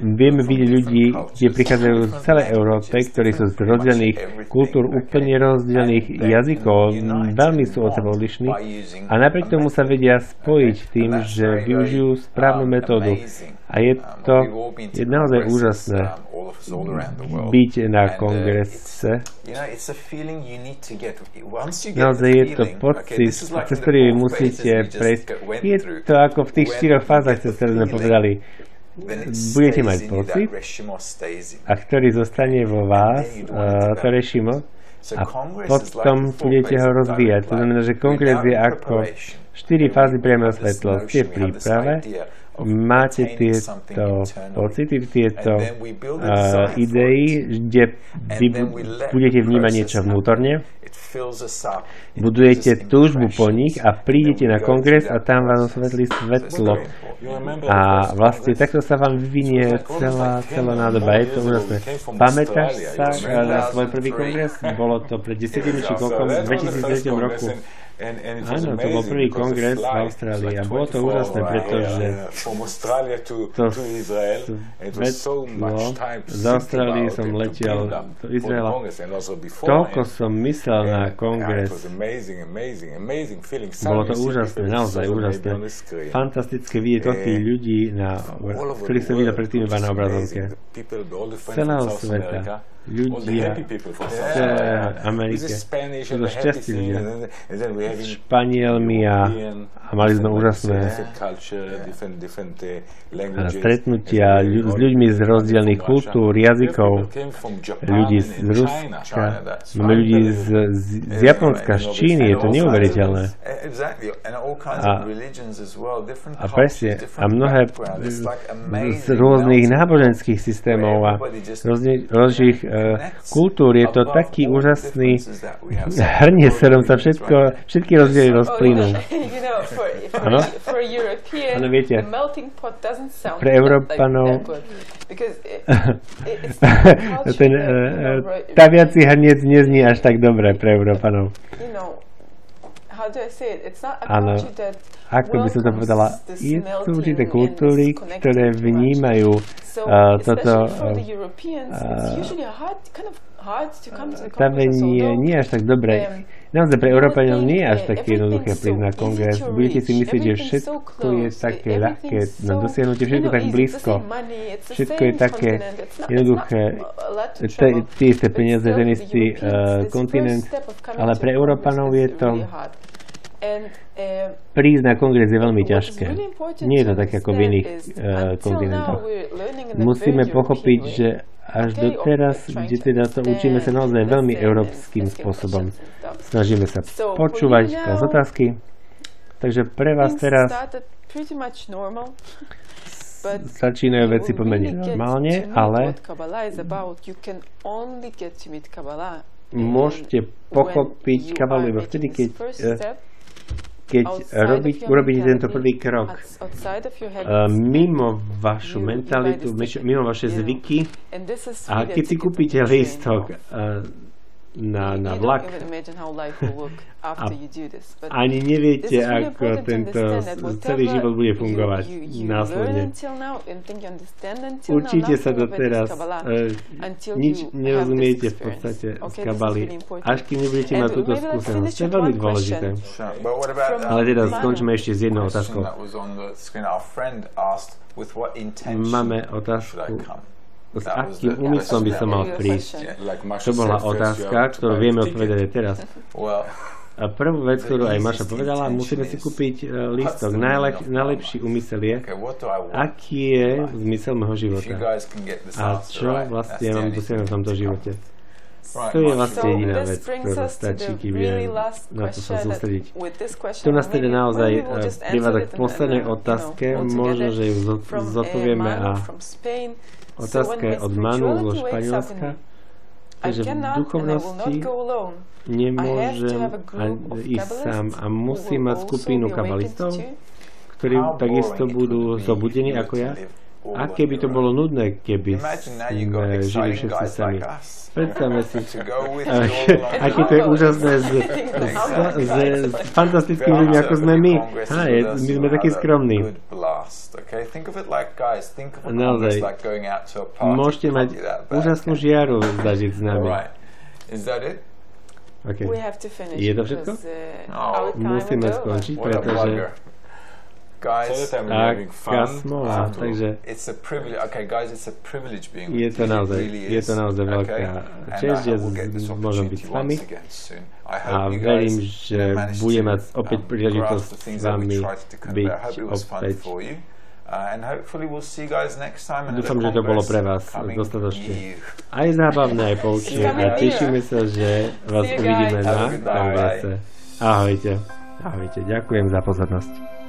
A: Vieme vidieť ľudí, kde prichádzajú z celej Európe, ktorí sú z
B: everything,
A: kultúr, úplne
B: they
A: jazykov, veľmi sú od seba odlišní a napriek tomu sa vedia spojiť tým, že využijú správnu metódu. A je to je naozaj úžasné byť na kongrese. Naozaj je to pocit, cez ktorý musíte prejsť. Je to ako v tých štyroch fázach, cez ktoré sme povedali. Budete mať pocit, a ktorý zostane vo vás, uh, to rešimo, a potom budete ho rozvíjať. To znamená, že kongres je ako štyri fázy priamého svetla. Ste v príprave, máte tieto pocity, tieto uh, idei, kde vy budete vnímať niečo vnútorne, budujete túžbu po nich a prídete na kongres a tam vám osvetlí svetlo. A vlastne takto sa vám vyvinie celá, celá nádoba. Je to úžasné. Pamätáš sa na svoj prvý kongres? Bolo to pred 10 či koľkom? V 2003 roku. Áno, to bol prvý kongres v Austrálii a bolo to úžasné, pretože to svetlo z Austrálie som letel do Izraela. Toľko som myslel na kongres. Bolo to úžasné, naozaj úžasné. Fantastické vidieť toľkých ľudí, na, ktorých som videl predtým iba na obrazovke. Z celého sveta. Ľudia. Z celej Amerike. Sú to šťastí ľudia. Španielmi a, a mali sme úžasné a stretnutia ľu, s ľuďmi z rozdielných kultúr, jazykov, ľudí z Ruska, máme ľudí z, z, z Japonska, z Číny, je to neuveriteľné. A- A presne, a mnohé
B: background. It's like
A: z
B: amazing
A: rôznych náboženských systémov a rôznych, uh, kultúr je to taký úžasný hrnie, v ktorom sa všetko, všetky rozdiely rozplynú. Áno? Áno, viete. Pre Európanov- Ten uh,
D: ro-
A: taviaci hrniec neznie až tak dobre pre Európanov. Áno. Ako by som to povedala, je
D: melting
A: určité kultúry, ktoré
D: to
A: vnímajú uh, toto uh,
D: the
A: stavenie
D: Caucasus,
A: nie až tak dobré.
D: um,
A: Naozaj pre Európanov nie je až také jednoduché prísť na kongres. Budete si myslieť, že všetko je také ľahké na dosiahnutie, všetko tak blízko. Všetko je také jednoduché, tie isté peniaze, ten istý
D: this
A: kontinent, ale pre Európanov je to prísť na kongres je veľmi ťažké. Nie je to tak ako v iných uh,
D: until
A: kontinentoch. Musíme pochopiť, že až doteraz, kde teda to učíme sa naozaj veľmi európskym spôsobom. Snažíme sa počúvať,
D: now,
A: otázky. Takže pre vás teraz začínajú veci pomerne normálne, ale môžete pochopiť kabalu iba vtedy, keď keď robiť, urobíte tento prvý krok
D: habits,
A: mimo vašu mentalitu, mimo vaše zvyky. A keď si kúpite lístok na, na vlak.
D: But
A: ani neviete, ako
D: to
A: tento celý život bude fungovať následne. Určite sa
D: Kabbalah
A: uh,
D: until
A: nič nerozumiete v podstate z kabaly, až kým nebudete mať túto skúsenosť. To je veľmi dôležité. Ale teda
D: Lana.
A: skončíme ešte s jednou otázkou. Máme otázku? S akým úmyslom by som mal prísť. To bola otázka, ktorú vieme odpovedať aj teraz.
B: Well,
A: A prvú vec, ktorú aj Maša povedala, musíme si kúpiť uh, lístok. Najlep, najlepší úmysel je,
B: okay, what do I want?
A: aký je zmysel môjho života. A čo vlastne mám dosiahnuť v tomto živote. To je vlastne jediná vec, ktorá stačí, kým
D: last
A: na to sa sústrediť. To nás teda naozaj privádza
D: it
A: k poslednej otázke. Možno, že ju zodpovieme a otázka je od Manu zo Španielska. Takže v duchovnosti nemôžem ísť sám a musím mať skupinu kabalistov, ktorí takisto budú zobudení ako ja.
B: To live all
A: A
B: on
A: keby to bolo nudné, keby
B: Imagine now you got
A: sme žili všetci sami. Predstavme si, aké to je úžasné s, s, s, fantastickými ľuďmi, ako sme my. Ha, je, my sme takí skromní.
B: Good blast, okay? Think of it like, guys, think of a
A: Naozaj. Môžete mať úžasnú žiaru zažiť s nami.
B: Alright. Is that it?
A: Okay.
D: We have to finish
A: Je to všetko?
D: our time
A: Musíme skončiť, pretože
B: Guys,
C: we're having
A: aká
C: fun.
A: Takže
B: it's a privilege. Okay, guys, it's a privilege being
A: Je
B: with
A: to
B: you.
A: naozaj-
B: really
A: je to naozaj veľká
B: okay? I
A: že môžem byť s vami. a verím, že budem mať opäť príležitosť s
B: that
A: vami byť
B: I hope it was fun
A: opäť. Dúfam, že to bolo pre vás dostatočne. Aj zábavné, aj poučné a tešíme sa, že vás uvidíme na kongrese. Ahojte. Ahojte. Ďakujem za pozornosť.